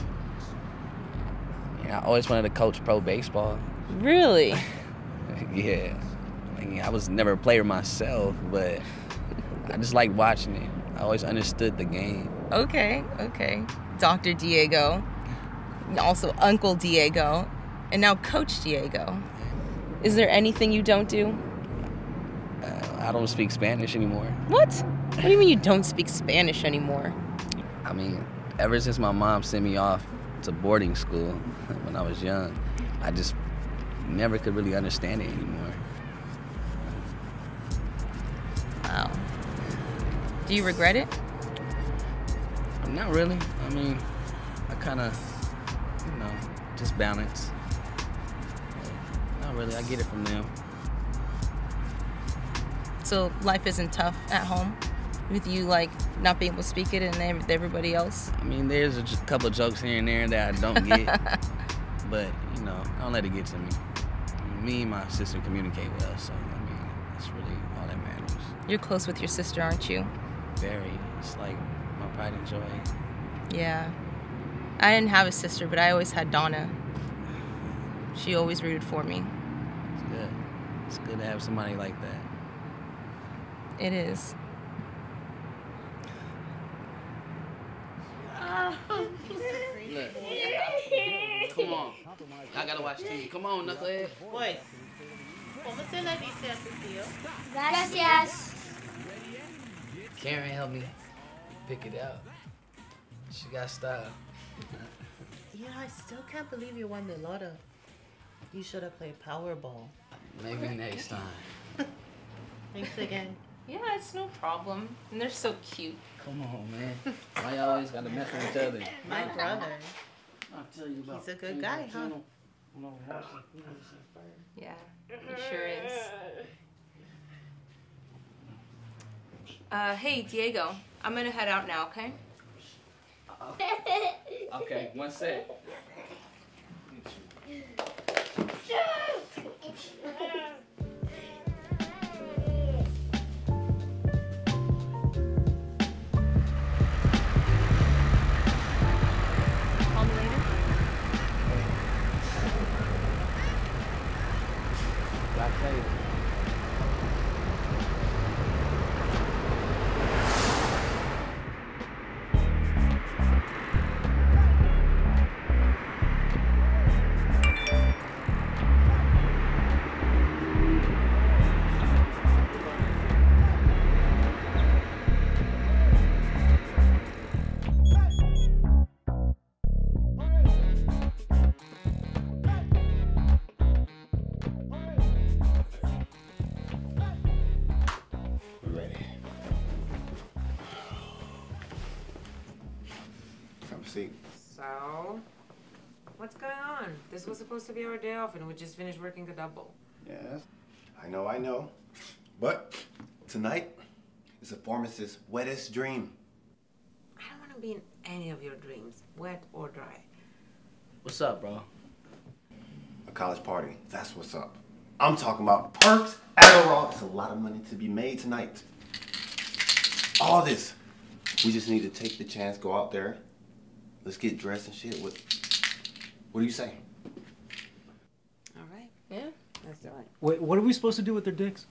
Yeah, I always wanted to coach pro baseball. Really? yeah. I, mean, I was never a player myself, but I just liked watching it. I always understood the game. Okay, okay. Dr. Diego, also Uncle Diego, and now Coach Diego. Is there anything you don't do? I don't speak Spanish anymore. What? What do you mean you don't speak Spanish anymore? I mean, ever since my mom sent me off to boarding school when I was young, I just never could really understand it anymore. Wow. Do you regret it? Not really. I mean, I kind of, you know, just balance. Not really. I get it from them. So life isn't tough at home with you like not being able to speak it and ev- everybody else? I mean, there's a j- couple of jokes here and there that I don't get, but you know, I don't let it get to me. Me and my sister communicate well, so I mean, that's really all that matters. You're close with your sister, aren't you? Very. It's like my pride and joy. Yeah. I didn't have a sister, but I always had Donna. She always rooted for me. It's good. It's good to have somebody like that. It is. Look. Come on. I gotta watch TV. Come on, knucklehead. Boys, ¿cómo se le dice a tu tío? Gracias. Karen helped me pick it out. She got style. yeah, I still can't believe you won the lotto. You should have played Powerball. Maybe next time. Thanks again. Yeah, it's no problem. And they're so cute. Come on, man. Why y'all always gotta mess with each other? My brother. I'll tell you about. He's a good guy, huh? Yeah, he sure is. Uh, hey, Diego. I'm gonna head out now, okay? Okay, one sec. This was supposed to be our day off, and we just finished working a double. Yes. I know, I know. But tonight is a pharmacist's wettest dream. I don't want to be in any of your dreams, wet or dry. What's up, bro? A college party. That's what's up. I'm talking about perks, Adderall. It's a lot of money to be made tonight. All this. We just need to take the chance, go out there. Let's get dressed and shit. What, what do you say? All right. Yeah, let's do it. Wait, what are we supposed to do with their dicks?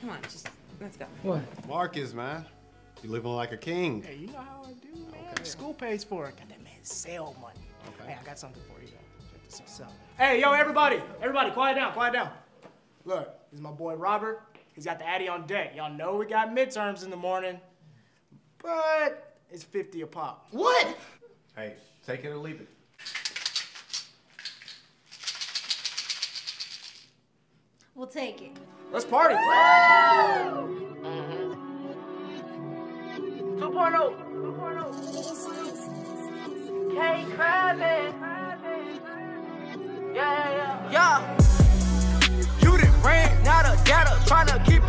Come on, just let's go. What? Marcus, man. You living like a king. Hey, you know how I do, man. School pays for it. Got that man sale money. Okay. Hey, I got something for you, though. Check this out. So- Hey, yo, everybody, everybody, quiet down, quiet down. Look, this is my boy Robert. He's got the Addy on deck. Y'all know we got midterms in the morning, but it's 50 a pop. What? Hey, take it or leave it. We'll take it. Let's party. Mm-hmm. 2.0. K Kravitz. Yeah, yeah, yeah. Yeah. You done ran out of data tryna keep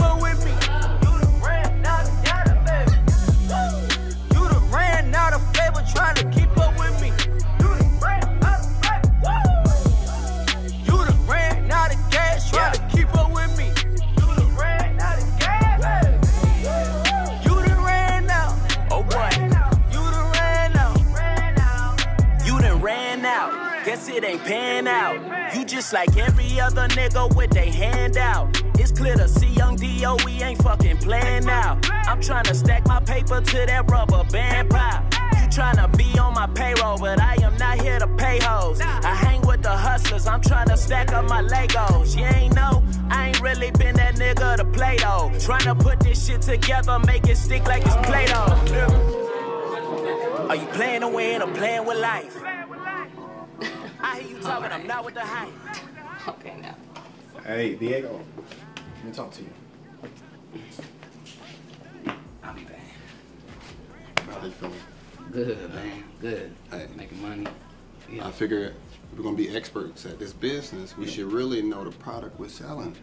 like every other nigga with they hand out. It's clear to see young D.O. We ain't fucking playing now. I'm tryna stack my paper to that rubber band pile. You tryna be on my payroll, but I am not here to pay hoes. I hang with the hustlers, I'm tryna stack up my Legos. You ain't know, I ain't really been that nigga to play though. Tryna put this shit together, make it stick like it's Play Doh. Are you playing to win or playing with life? I hear you talking, I'm not with the hype. Okay, now. Hey, Diego. Let me talk to you. I'll be back. How you feeling? Good, man. Good. Hey. Making money. I figure we're gonna be experts at this business, we should really know the product we're selling.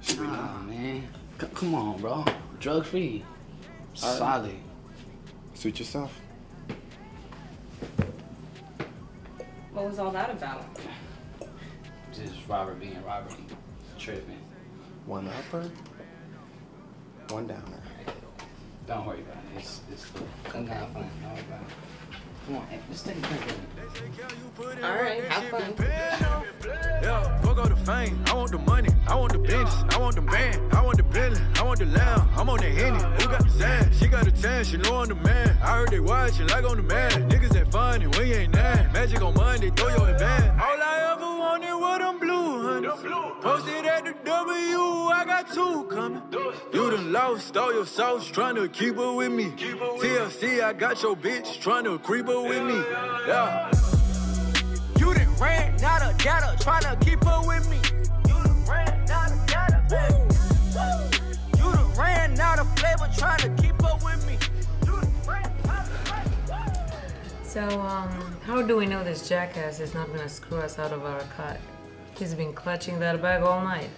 Should we Nah, man. C- come on, bro. Drug free. All right. Solid. Suit yourself. What was all that about? Just Robert being Robert. Tripping. One upper, one downer. Don't worry about it. It's, it's cool. Some kind of fun. Don't worry about it. Come on, just take a drink with me. All right, have fun. Yeah, fuck all the fame. I want the money. I want the business. I want the man. I want the Bentley. I want the lamb. I'm on the Henny. Who got the sand? She got the tan. She know I'm the man. I heard they watching like on the man. Niggas ain't funny when you ain't that. Magic on Monday. Throw your advance. Two coming. You done lost all your sauce trying to keep her with me. TLC, I got your bitch trying to creep her with me. Yeah. You done ran out of data trying to keep her with me. You done ran out of data, baby. You done ran out of flavor trying to keep her with me. So, um, how do we know this jackass is not gonna screw us out of our cut? He's been clutching that bag all night.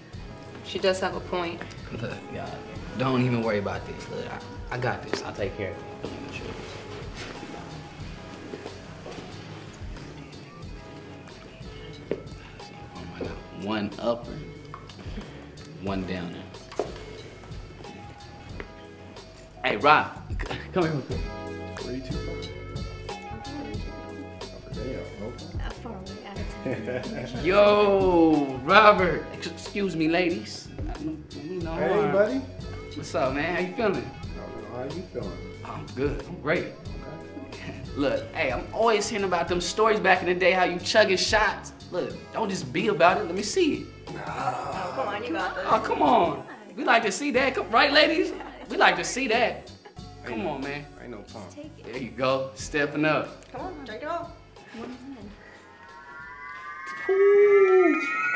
She does have a point. Look, y'all, don't even worry about this. Look, I, I got this. I'll take care of it. Oh my God. One upper, one downer. Hey, Rob, come here real quick. Three, far away out of time. Yo, Robert. Ex- Excuse me, ladies. You know, Hey, buddy. What's up, man? How you feeling? How you feeling? I'm good. I'm great. Look, hey, I'm always hearing about them stories back in the day, how you chugging shots. Look, don't just be about it. Let me see it. Oh, come on, you got this. Oh, come on. We like to see that. Come, right, ladies? We like to see that. Come on, man. Ain't no pump. There you go. Stepping up. Come on, take it off.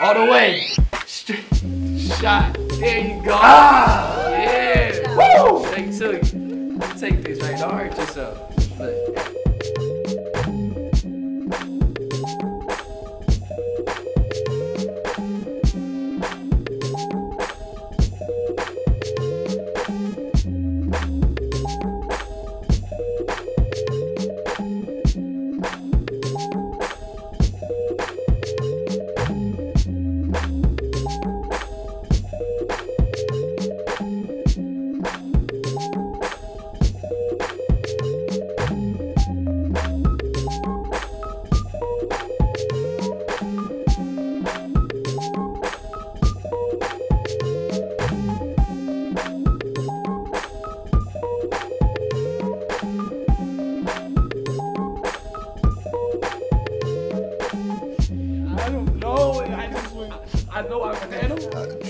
All the way. Straight shot. There you go. Ah! Yeah. Woo! Take to. Take this right. Don't hurt yourself. Look.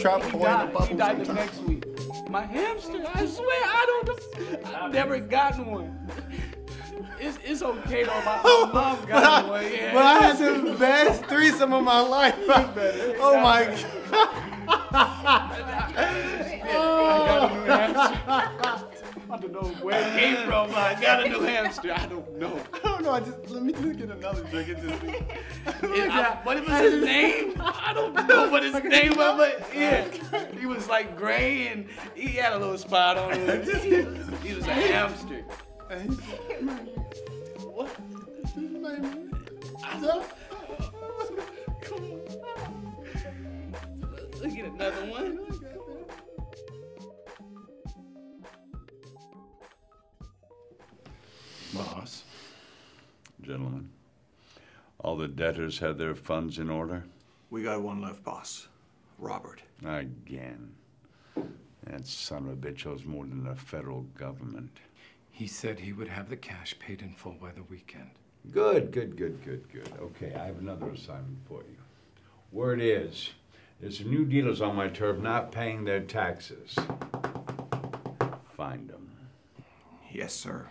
Trap boy in the bubble died the next week. My hamster. I swear I don't. I've never gotten one. It's, it's okay though. My, my mom But got I, one. Yeah. but I had the best threesome of my life. oh my I got a new hamster. I don't know where it came from, but I got a new hamster. I don't know. I know. I just let me just get another drink and just. It- I- what was his name? I don't know what his name was, but yeah, he was like gray and he had a little spot on him. He, he was a hamster. What? I don't. Come on. Let's get another one. Boss, gentlemen, all the debtors had their funds in order? We got one left, boss. Robert. Again. That son of a bitch owes more than the federal government. He said he would have the cash paid in full by the weekend. Good, good, good, good, good. Okay, I have another assignment for you. Word is, there's some new dealers on my turf not paying their taxes. Find them. Yes, sir.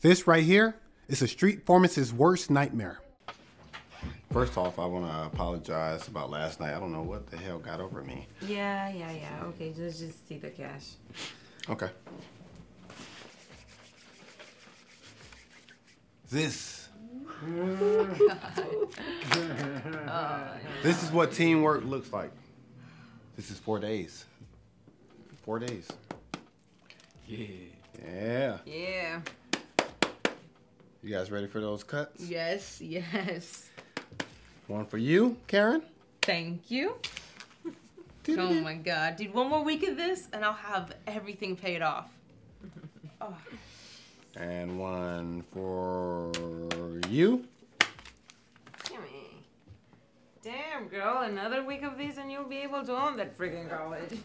This right here is a street pharmacist's worst nightmare. First off, I want to apologize about last night. I don't know what the hell got over me. Yeah, yeah, yeah. Okay, let's just see the cash. Okay. This. Oh, This is what teamwork looks like. This is four days. Four days. Yeah. Yeah. Yeah. You guys ready for those cuts? Yes, yes. One for you, Karen. Thank you. Oh my god, dude! One more week of this, and I'll have everything paid off. Oh. And one for you. Damn, girl, another week of these and you'll be able to own that friggin' college.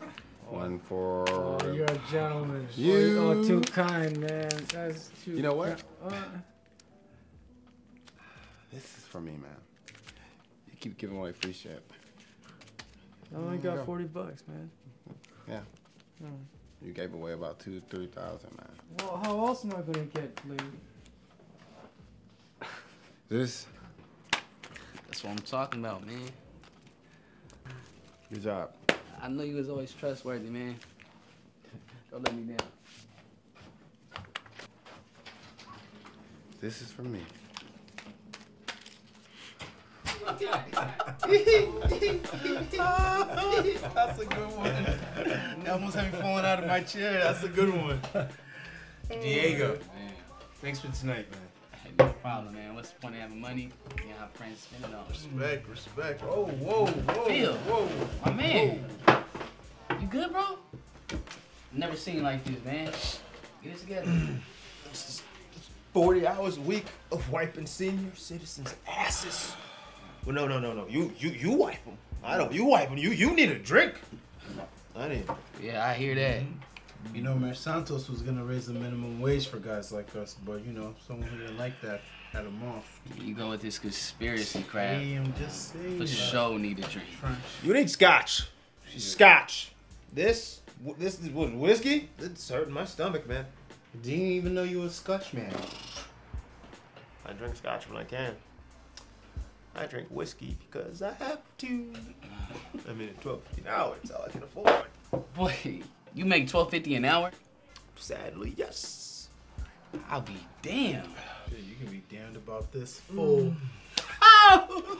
One for Oh, you're a gentleman. You. Oh, too kind, man. That's too You know what? This is for me, man. You keep giving away free shit. I only Go. got 40 bucks, man. Yeah. Hmm. You gave away about two, three thousand, man. Well, how else am I gonna get laid? This. That's what I'm talking about, man. Good job. I know you was always trustworthy, man. Don't let me down. This is for me. That's a good one. That almost had me falling out of my chair. That's a good one. Diego, thanks for tonight, man. Hey, no problem, man. What's the point of having money? You have friends spend it on. Respect, respect. Oh, whoa, whoa, Phil, whoa. my man. You good, bro? Never seen like this, man. Get it together. 40 hours a week of wiping senior citizens' asses. Well, no, no, no, no. You, you, you wipe them. I don't. You wipe them. You, you need a drink. I need. Yeah, I hear that. Mm-hmm. You know, Mayor Santos was gonna raise the minimum wage for guys like us, but you know, someone who didn't like that had him off. You go with this conspiracy crap. Hey, I'm just saying. For sure need a drink. You need scotch. Scotch. This, this is what whiskey. It's hurting my stomach, man. Didn't even know you was Scotch man. I drink scotch when I can. I drink whiskey because I have to. I mean, at 12 an hour, it's all I can afford. Boy, you make twelve fifty an hour? Sadly, yes. I'll be damned. Shit, you can be damned about this fool. Mm.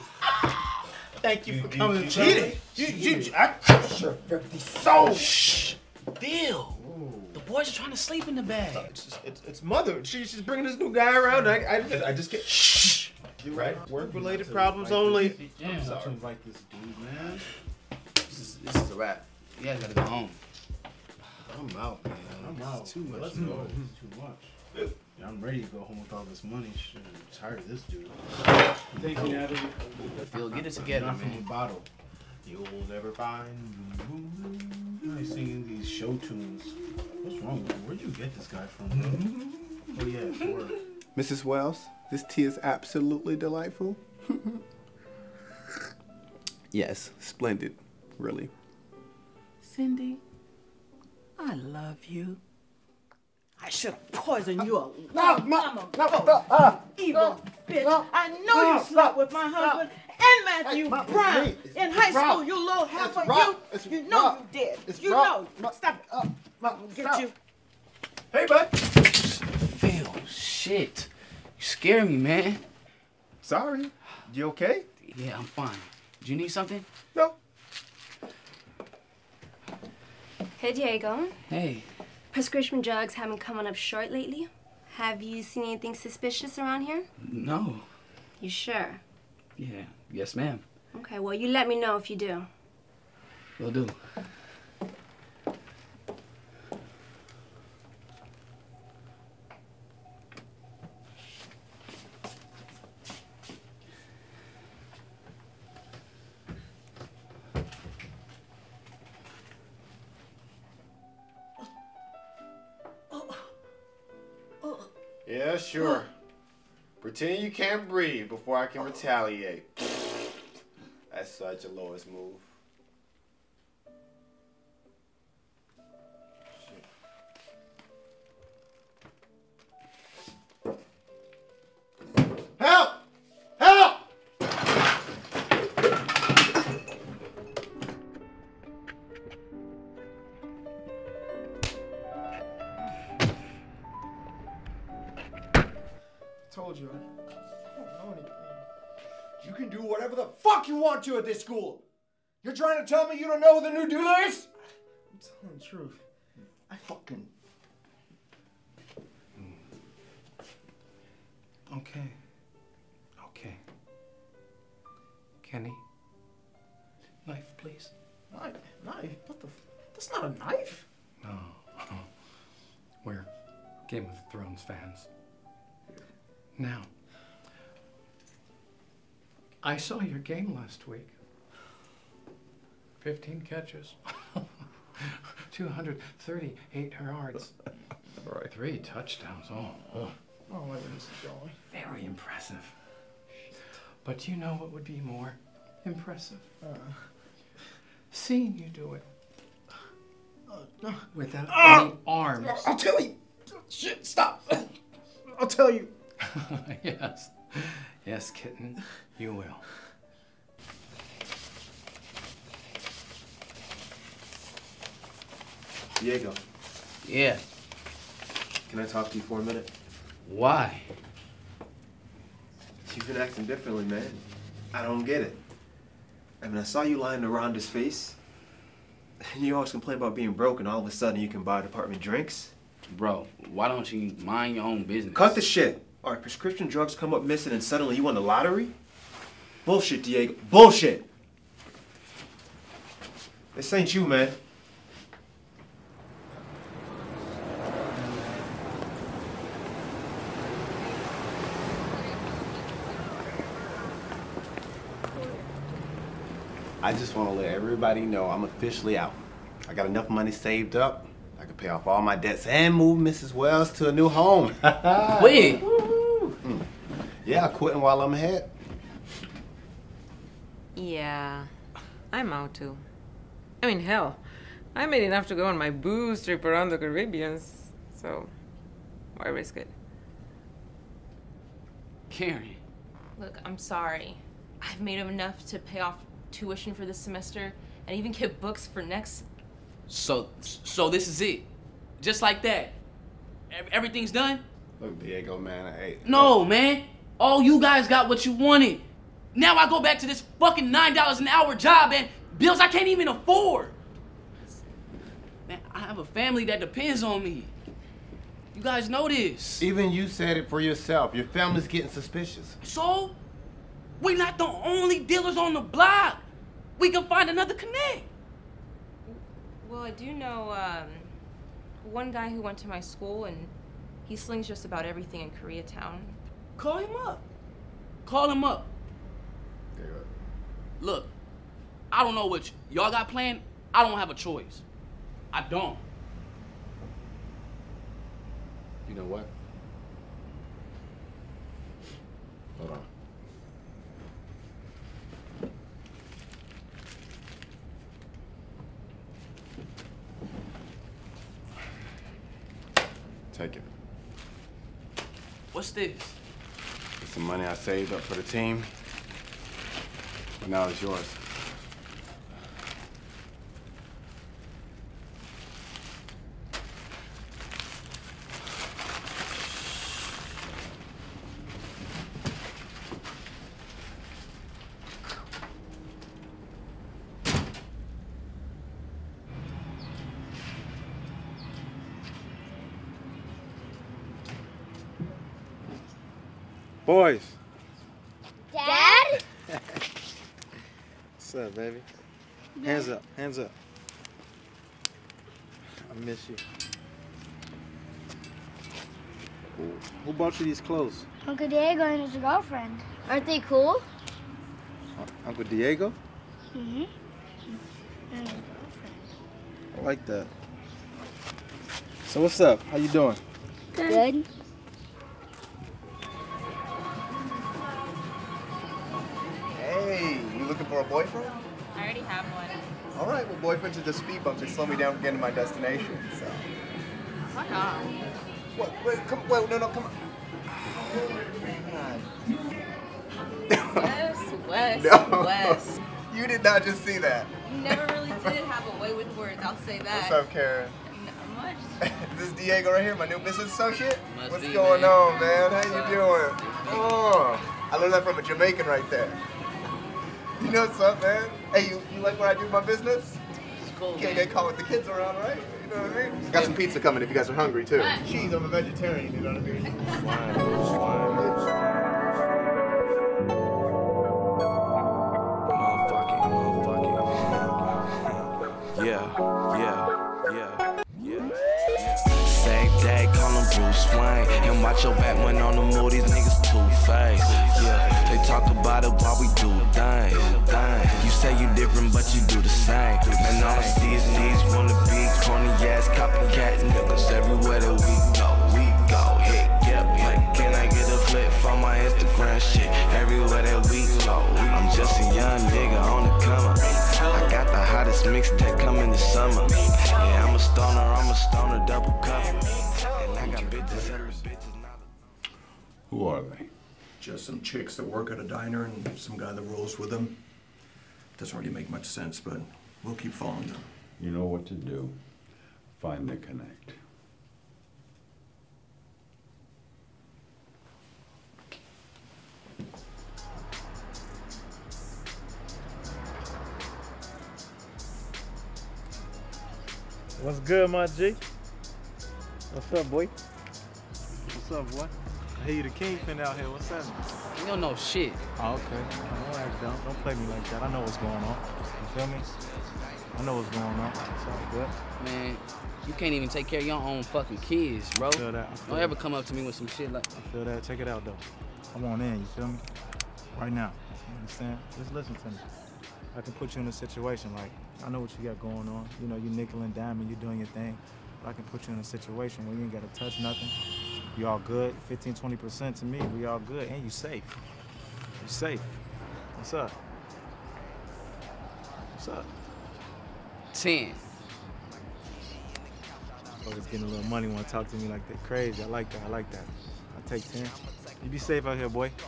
Thank you You- for you- coming you to me. cheated. You, You you, cheated. I crushed your filthy soul. Shh. Phil, the boys are trying to sleep in the bag. It's, just- it's, it's mother. She, she's bringing this new guy around. And I, I, I just get. Shh. You're right. Work-related problems only. I'm I'm sorry. to sorry. invite this dude, man. This is, this is a wrap. You guys gotta go home. I'm out, man. I'm out. It's too much. Let's go. Too much. Yeah, I'm ready to go home with all this money. Shit, I'm tired of this dude. Thank you, Natalie. Phil, get it together, Not from a bottle. You'll never find. Now he's singing these show tunes. What's wrong with you? Where'd you get this guy from, bro? Oh yeah, sure. Mrs. Wells, this tea is absolutely delightful. yes, splendid, really. Cindy, I love you. I should have poisoned you a long time ago. Evil bitch. I know you slept with my husband and Matthew Mom, Brown me. In high Rob. school, you little It's heifer. Rob. You, It's you know Rob. you did. It's you Rob. know. Stop uh, it. I'll get stop. you. Hey, bud. Phil, shit. You scare me, man. Sorry. You okay? Yeah, I'm fine. Do you need something? No. Hey Diego, Hey. prescription drugs haven't come on up short lately. Have you seen anything suspicious around here? No. You sure? Yeah. Yes, ma'am. Okay, well, you let me know if you do. Will do. Pretend you can't breathe before I can retaliate. That's such a lowest move. You to at this school. You're trying to tell me you don't know who the new dealer is? I'm telling the truth. I fucking. Okay. Okay. Kenny. Knife, please. Knife? Knife? What the? F- That's not a knife. No. We're Game of Thrones fans. Now, I saw your game last week. 15 catches, 238 yards, right. three touchdowns. Oh, oh. Oh, wait, this going. very impressive. But you know what would be more impressive? Uh, Seeing you do it no. without Ah! any arms. I'll tell you. Shit, stop. I'll tell you. yes. Yes, kitten, you will. Diego, Yeah. can I talk to you for a minute? Why? You've been acting differently, man. I don't get it. I mean, I saw you lying to Rhonda's face. And you always complain about being broke, and all of a sudden you can buy department drinks. Bro, why don't you mind your own business? Cut the shit. All right, prescription drugs come up missing, and suddenly you won the lottery? Bullshit, Diego. Bullshit. This ain't you, man. I just want to let everybody know I'm officially out. I got enough money saved up. I can pay off all my debts and move Mrs. Wells to a new home. Quit. Yeah, quitting while I'm ahead. Yeah, I'm out too. I mean, hell, I made enough to go on my booze trip around the Caribbean, so why risk it? Karen. Look, I'm sorry. I've made enough to pay off tuition for this semester and even get books for next. So, so this is it. Just like that. Everything's done? Look, Diego, man, hey. No, man. All you guys got what you wanted. Now I go back to this fucking $9 an hour job and bills I can't even afford. Man, I have a family that depends on me. You guys know this. Even you said it for yourself. Your family's getting suspicious. So, we're not the only dealers on the block. We can find another connect. Well, I do know um, one guy who went to my school and he slings just about everything in Koreatown. Call him up. Call him up. Look, I don't know what y'all got planned. I don't have a choice. I don't. You know what? Hold on. Take it. What's this? The money I saved up for the team. But now it's yours. Boys. Dad? What's up, baby? Hands up, hands up. I miss you. Who bought you these clothes? Uncle Diego and his girlfriend. Aren't they cool? Uh, Uncle Diego? Mm-hmm. I like that. So what's up? How you doing? Good. Hey, for a boyfriend? I already have one. All right, well, boyfriends are just speed bumps. They slow me down from getting to my destination. So. Fuck off. What? Wait, come. Wait, no, no, come on. Wes, Wes, No. Wes. You did not just see that. You never really did have a way with words, I'll say that. What's up, Karen? Not much. this is Diego right here, my new business associate. Must What's be, going man. on, man? How you doing? Oh, I learned that from a Jamaican right there. You know what's up, man? Hey, you, you like when I do my business? Cool. Can't get caught with the kids around, right? You know what I mean? Got some pizza coming if you guys are hungry, too. Cheese. I'm a vegetarian, you know what I mean? Slime, slime. Yeah, yeah, yeah, yeah. Same day, call Bruce Wayne. And watch your back when on the movies, niggas too fake. Yeah they talk about it while we do things. You say you different, but you do the same. Man, all I see is these wanna be corny ass copycat niggas everywhere that we go. We go hit, yeah. Like, can I get a flip for my Instagram shit? Everywhere that we go. I'm just a young nigga on the come up. I got the hottest mixtape coming this summer. Yeah, I'm a stoner, I'm a stoner, double cover. And I got bitches. Who are they? Just some chicks that work at a diner and some guy that rolls with them. Doesn't really make much sense, but we'll keep following them. You know what to do. Find the connect. What's good, my G? What's up, boy? What's up, boy? I hear you the kingpin out here. What's happening? You don't know shit. Oh, okay. Don't act dumb. Don't play me like that. I know what's going on. You feel me? I know what's going on. It's all good. Man, you can't even take care of your own fucking kids, bro. feel that. I feel Don't ever come up to me with some shit like I feel that. Check it out, though. Come on in. You feel me? Right now. You understand? Just listen to me. I can put you in a situation like I know what you got going on. You know, you nickel and diamond, you're doing your thing. But I can put you in a situation where you ain't got to touch nothing. You all good. 15, 20% to me, we all good. And you safe. You safe. What's up? What's up? 10. Always getting a little money, want to talk to me like that. Crazy. I like that. I like that. I take 10. You be safe out here, boy.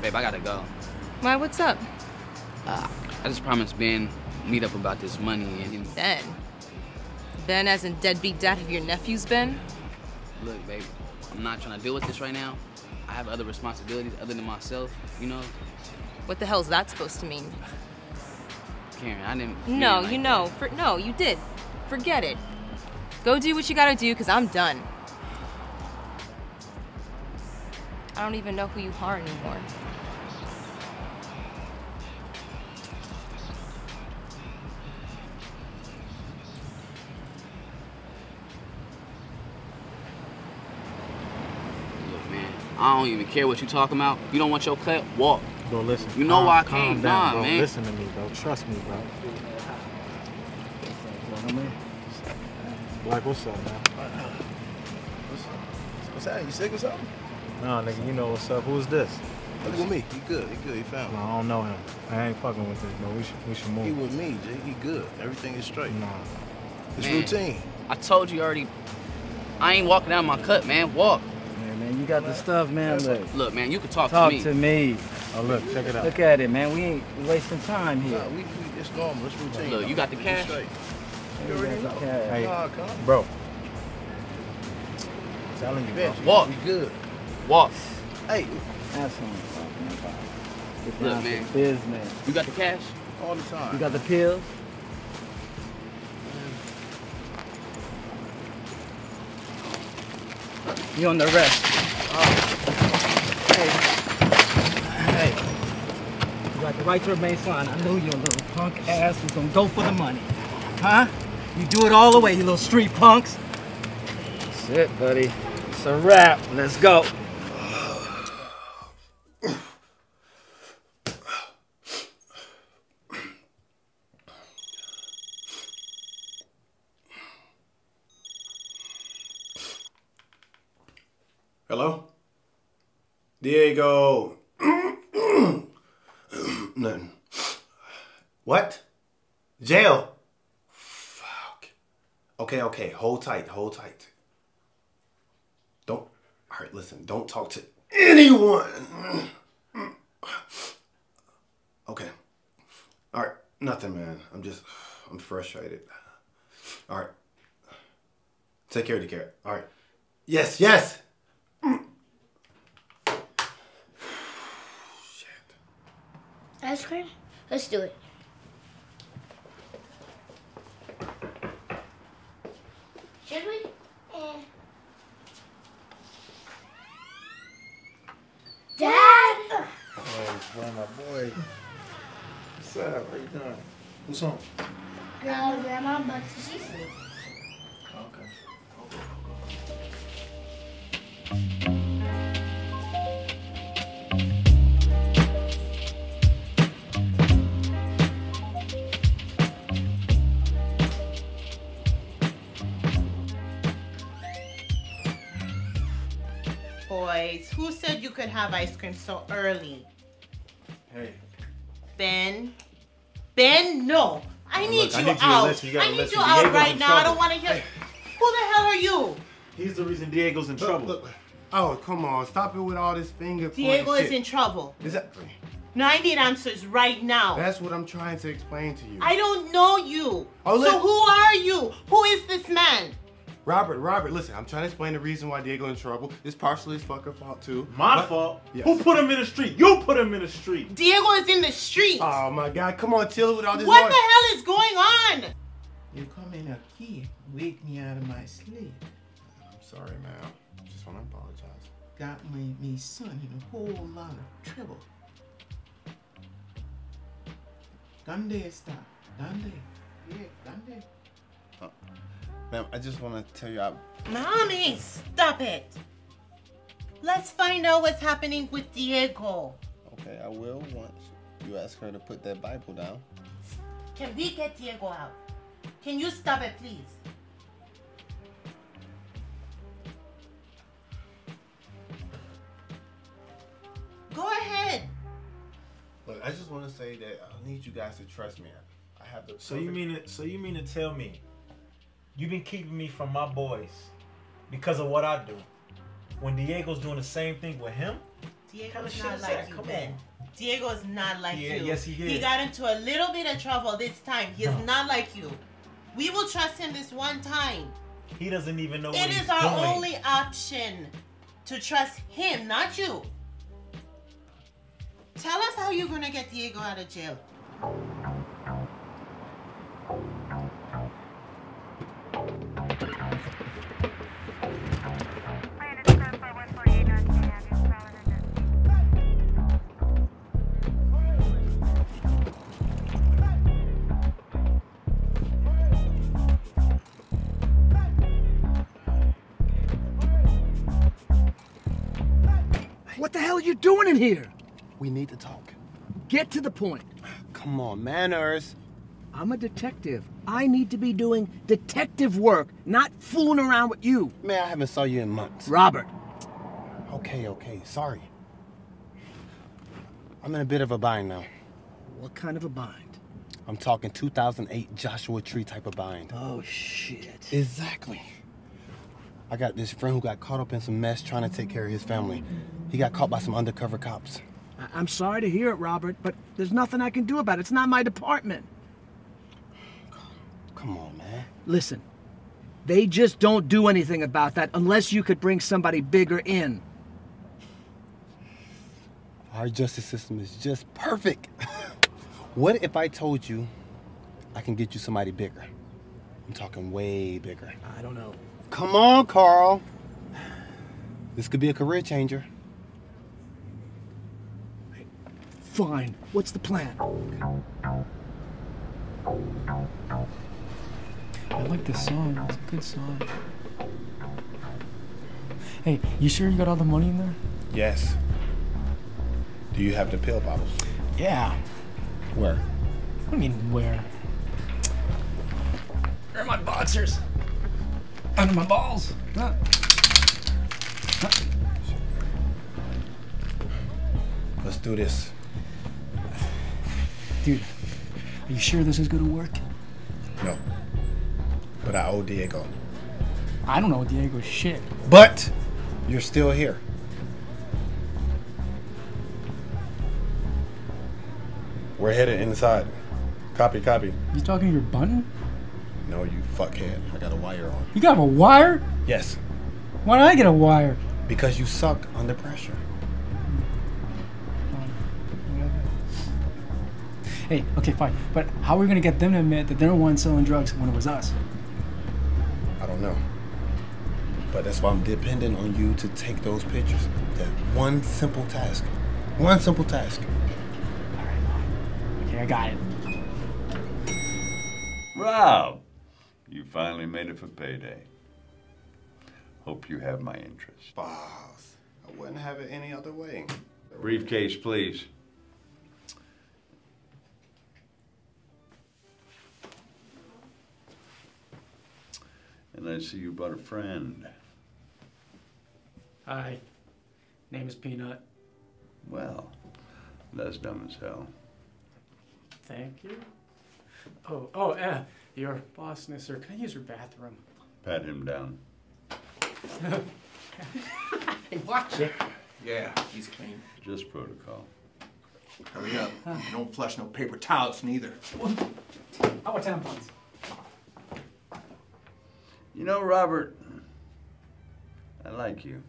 Babe, I gotta go. Why, what's up? Uh, I just promised Ben meet up about this money and Ben. Ben, as in deadbeat dad of your nephews, Ben? look, babe, I'm not trying to deal with this right now. I have other responsibilities other than myself, you know? What the hell's that supposed to mean? Karen, I didn't. No, like you know. For, no, you did. Forget it. Go do what you gotta do, because I'm done. I don't even know who you are anymore. I don't even care what you talking about. You don't want your cut? Walk. Bro, listen. You know calm- why I calm came? down, Nah, bro. man. Listen to me, bro. Trust me, bro. Like, what's up, man? What's up? What's that? You sick or something? Nah, nigga, you know what's up. Who's this? Look at me. He good. He good. He found No, me. I don't know him. I ain't fucking with this, bro. We should, we should move. He with me, G. He good. Everything is straight. Nah. It's Man, routine. I told you already. I ain't walking down my cut, man. Walk. Yeah, man, you got the stuff, man. Look, Look, man, you can talk, talk to me. to me. Oh, look, check it out. Look at it, man. We ain't wasting time here. Nah, we, we, it's normal. It's routine. Look, you got the cash? You You already got know. the cash. Hey, Nah, come. bro. Telling you, bro. Bet you. Walk. We good. Walk. Hey, That's what I'm talking about. Get Look, down to man. business. You got the cash? all the time. You got the pills? You on the rest. Hey. Hey. You got the right to remain silent. I know you a little punk ass who's gonna go for the money. Huh? You do it all the way, you little street punks. That's it, buddy. It's a wrap. Let's go. Hello? Diego. Nothing. What? Jail? Fuck. Okay, okay. Hold tight. Hold tight. Don't. All right, listen. Don't talk to anyone. Okay. All right. Nothing, man. I'm just. I'm frustrated. All right. Take care of the carrot. All right. Yes, yes. Ice cream? Let's do it. Should we? Eh. Dad? boy, my boy. What's up? How you doing? What's on? Grandma, grandma, but she's Boys, who said you could have ice cream so early? Hey. Ben? Ben, no. I Oh, need look, I you need you out. listen. You I need you out Diego's right in now. I don't want to hear. Who the hell are you? He's the reason Diego's in trouble. Oh, come on. Stop it with all this finger pointing Diego shit. is in trouble. Exactly. No, I need answers right now. That's what I'm trying to explain to you. I don't know you. Oh, so who are you? Who is this man? Robert, Robert, listen, I'm trying to explain the reason why Diego in trouble. It's partially his fucker fault too. My But- fault? Yes. Who put him in the street? You put him in the street. Diego is in the street. Oh my god, come on, chill with all this what noise. the hell is going on? You come in a key, wake me out of my sleep. I'm sorry, man. Just want to apologize. Got my, me son in a whole lot of trouble. Gande stop. Gande. Yeah, Gande. Uh, Ma'am, I just want to tell you, I, Mommy, stop it. Let's find out what's happening with Diego. okay, I will once you ask her to put that Bible down. Can we get Diego out? Can you stop it, please? Go ahead. Look, I just want to say that I need you guys to trust me. I have the. So you mean it? So you mean to tell me you've been keeping me from my boys because of what I do? When Diego's doing the same thing with him? Diego Kinda is not like you, Come Ben. on. Diego is not like Yeah, you. yes, he He got into a little bit of trouble this time. He is No. not like you. We will trust him this one time. He doesn't even know what It he's is our doing. only option to trust him, not you. Tell us how you're gonna get Diego out of jail. Doing here? We need to talk. Get to the point. Come on, manners. I'm a detective. I need to be doing detective work, not fooling around with you. Man, I haven't saw you in months. Robert. Okay, okay, sorry. I'm in a bit of a bind now. What kind of a bind? I'm talking 2008 Joshua Tree type of bind. Oh, shit. Exactly. I got this friend who got caught up in some mess trying to take care of his family. He got caught by some undercover cops. I- I'm sorry to hear it, Robert, but there's nothing I can do about it. It's not my department. Come on, man. Listen, they just don't do anything about that unless you could bring somebody bigger in. Our justice system is just perfect. what if I told you I can get you somebody bigger? I'm talking way bigger. I don't know. Come on, Carl. This could be a career changer. Fine. What's the plan? I like this song. It's a good song. Hey, you sure you got all the money in there? Yes. Do you have the pill bottles? Yeah. Where? What do you mean where? Where are my boxers? Under my balls. Let's do this. Dude, are you sure this is gonna work? No. But I owe Diego. I don't know Diego shit. But you're still here. We're headed inside. Copy, copy. You talking to your button? No, you fuckhead. I got a wire on. You got a wire? Yes, Why did I get a wire? because you suck under pressure. Hey, okay, fine. But how are we gonna get them to admit that they're the ones selling drugs when it was us? I don't know. But that's why I'm dependent on you to take those pictures. That one simple task. One simple task. Okay, I got it. Rob, you finally made it for payday. Hope you have my interest. Boss, I wouldn't have it any other way. Briefcase, please. And I see you brought a friend. Hi. Name is Peanut. Well, that's dumb as hell. Thank you. Oh, oh, uh, your bossness, sir. Can I use your bathroom? Pat him down. Hey, watch it. Yeah, he's clean. Just protocol. Hurry up. You don't flush no paper towels neither. How about tampons? You know, Robert, I like you.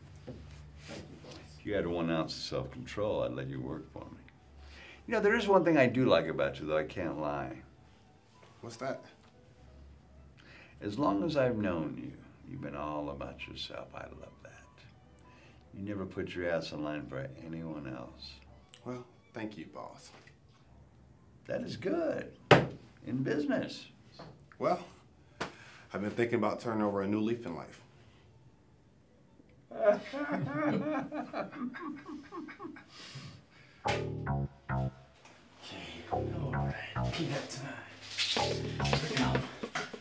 Thank you, boss. If you had one ounce of self control, I'd let you work for me. You know, there is one thing I do like about you, though I can't lie. What's that? As long as I've known you, you've been all about yourself. I love that. You never put your ass in line for anyone else. Well, thank you, boss. That is good. In business. Well, I've been thinking about turning over a new leaf in life. okay, All right, peanut time. Pick up. Oh,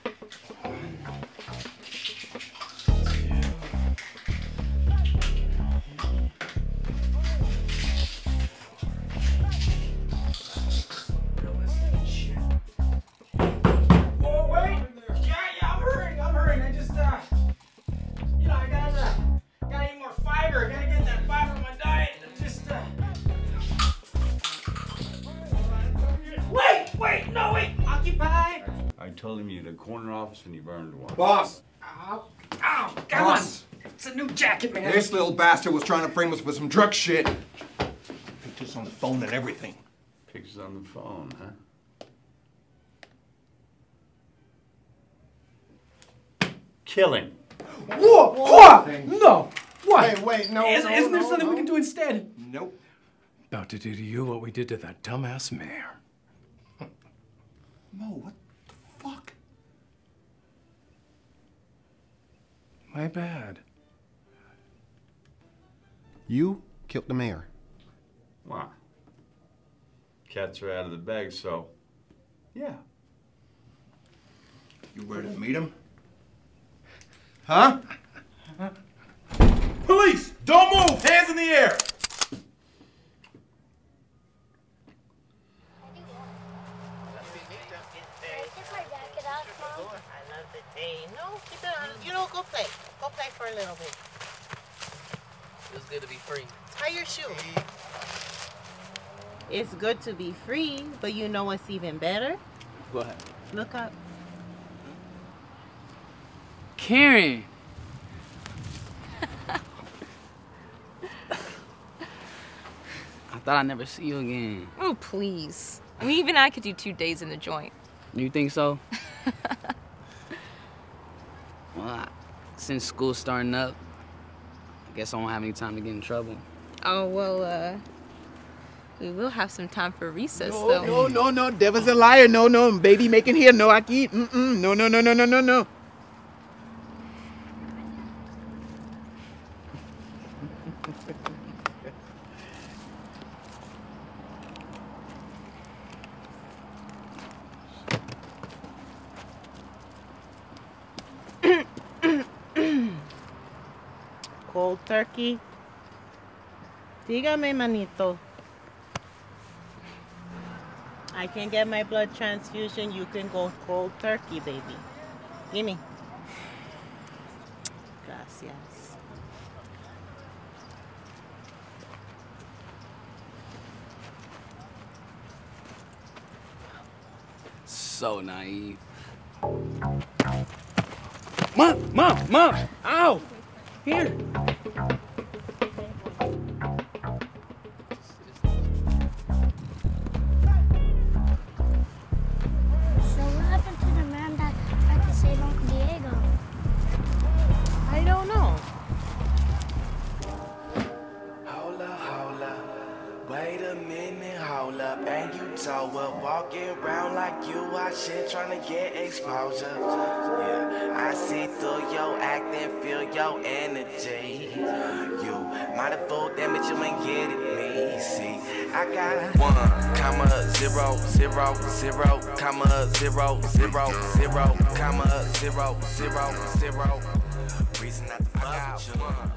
corner office and you burned one. Boss! Ow, ow, come Boss. on. It's a new jacket, man. This little bastard was trying to frame us with some drug shit. Pictures on the phone and everything. Pictures on the phone, huh? Kill him. Whoa, whoa, no. What? Hey, wait, no, Is, no, isn't there no, something we can do instead? Nope. About to do to you what we did to that dumbass mayor. Mo, what the fuck? My bad. You killed the mayor. Why? Cats are out of the bag, so yeah. You ready to meet him? Huh? Police! Don't move! Hands in the air! Hey, no, keep it on. You know, go play. Go play for a little bit. Feels good to be free. Tie your shoe. It's good to be free, but you know what's even better? Go ahead. Look up. Karen. I thought I'd never see you again. Oh, please. I mean, even I could do two days in the joint. You think so? well, I, since school's starting up, I guess I won't have any time to get in trouble. Oh, well, uh, we will have some time for recess, No, though. no, no, no. Devil's a liar. No, no. Baby making here. No, aquí. Mm-mm. No, no, no, no, no, no, no. Turkey. Dígame, manito. I can get my blood transfusion. You can go cold turkey, baby. Gimme. Gracias. So naive. Mom, mom, mom! Ow! Here. Them, but you ain't. Me, see, I got one, comma, zero, zero, zero, comma, zero, zero, zero, comma, zero, zero, zero. Reason not to fuck zero,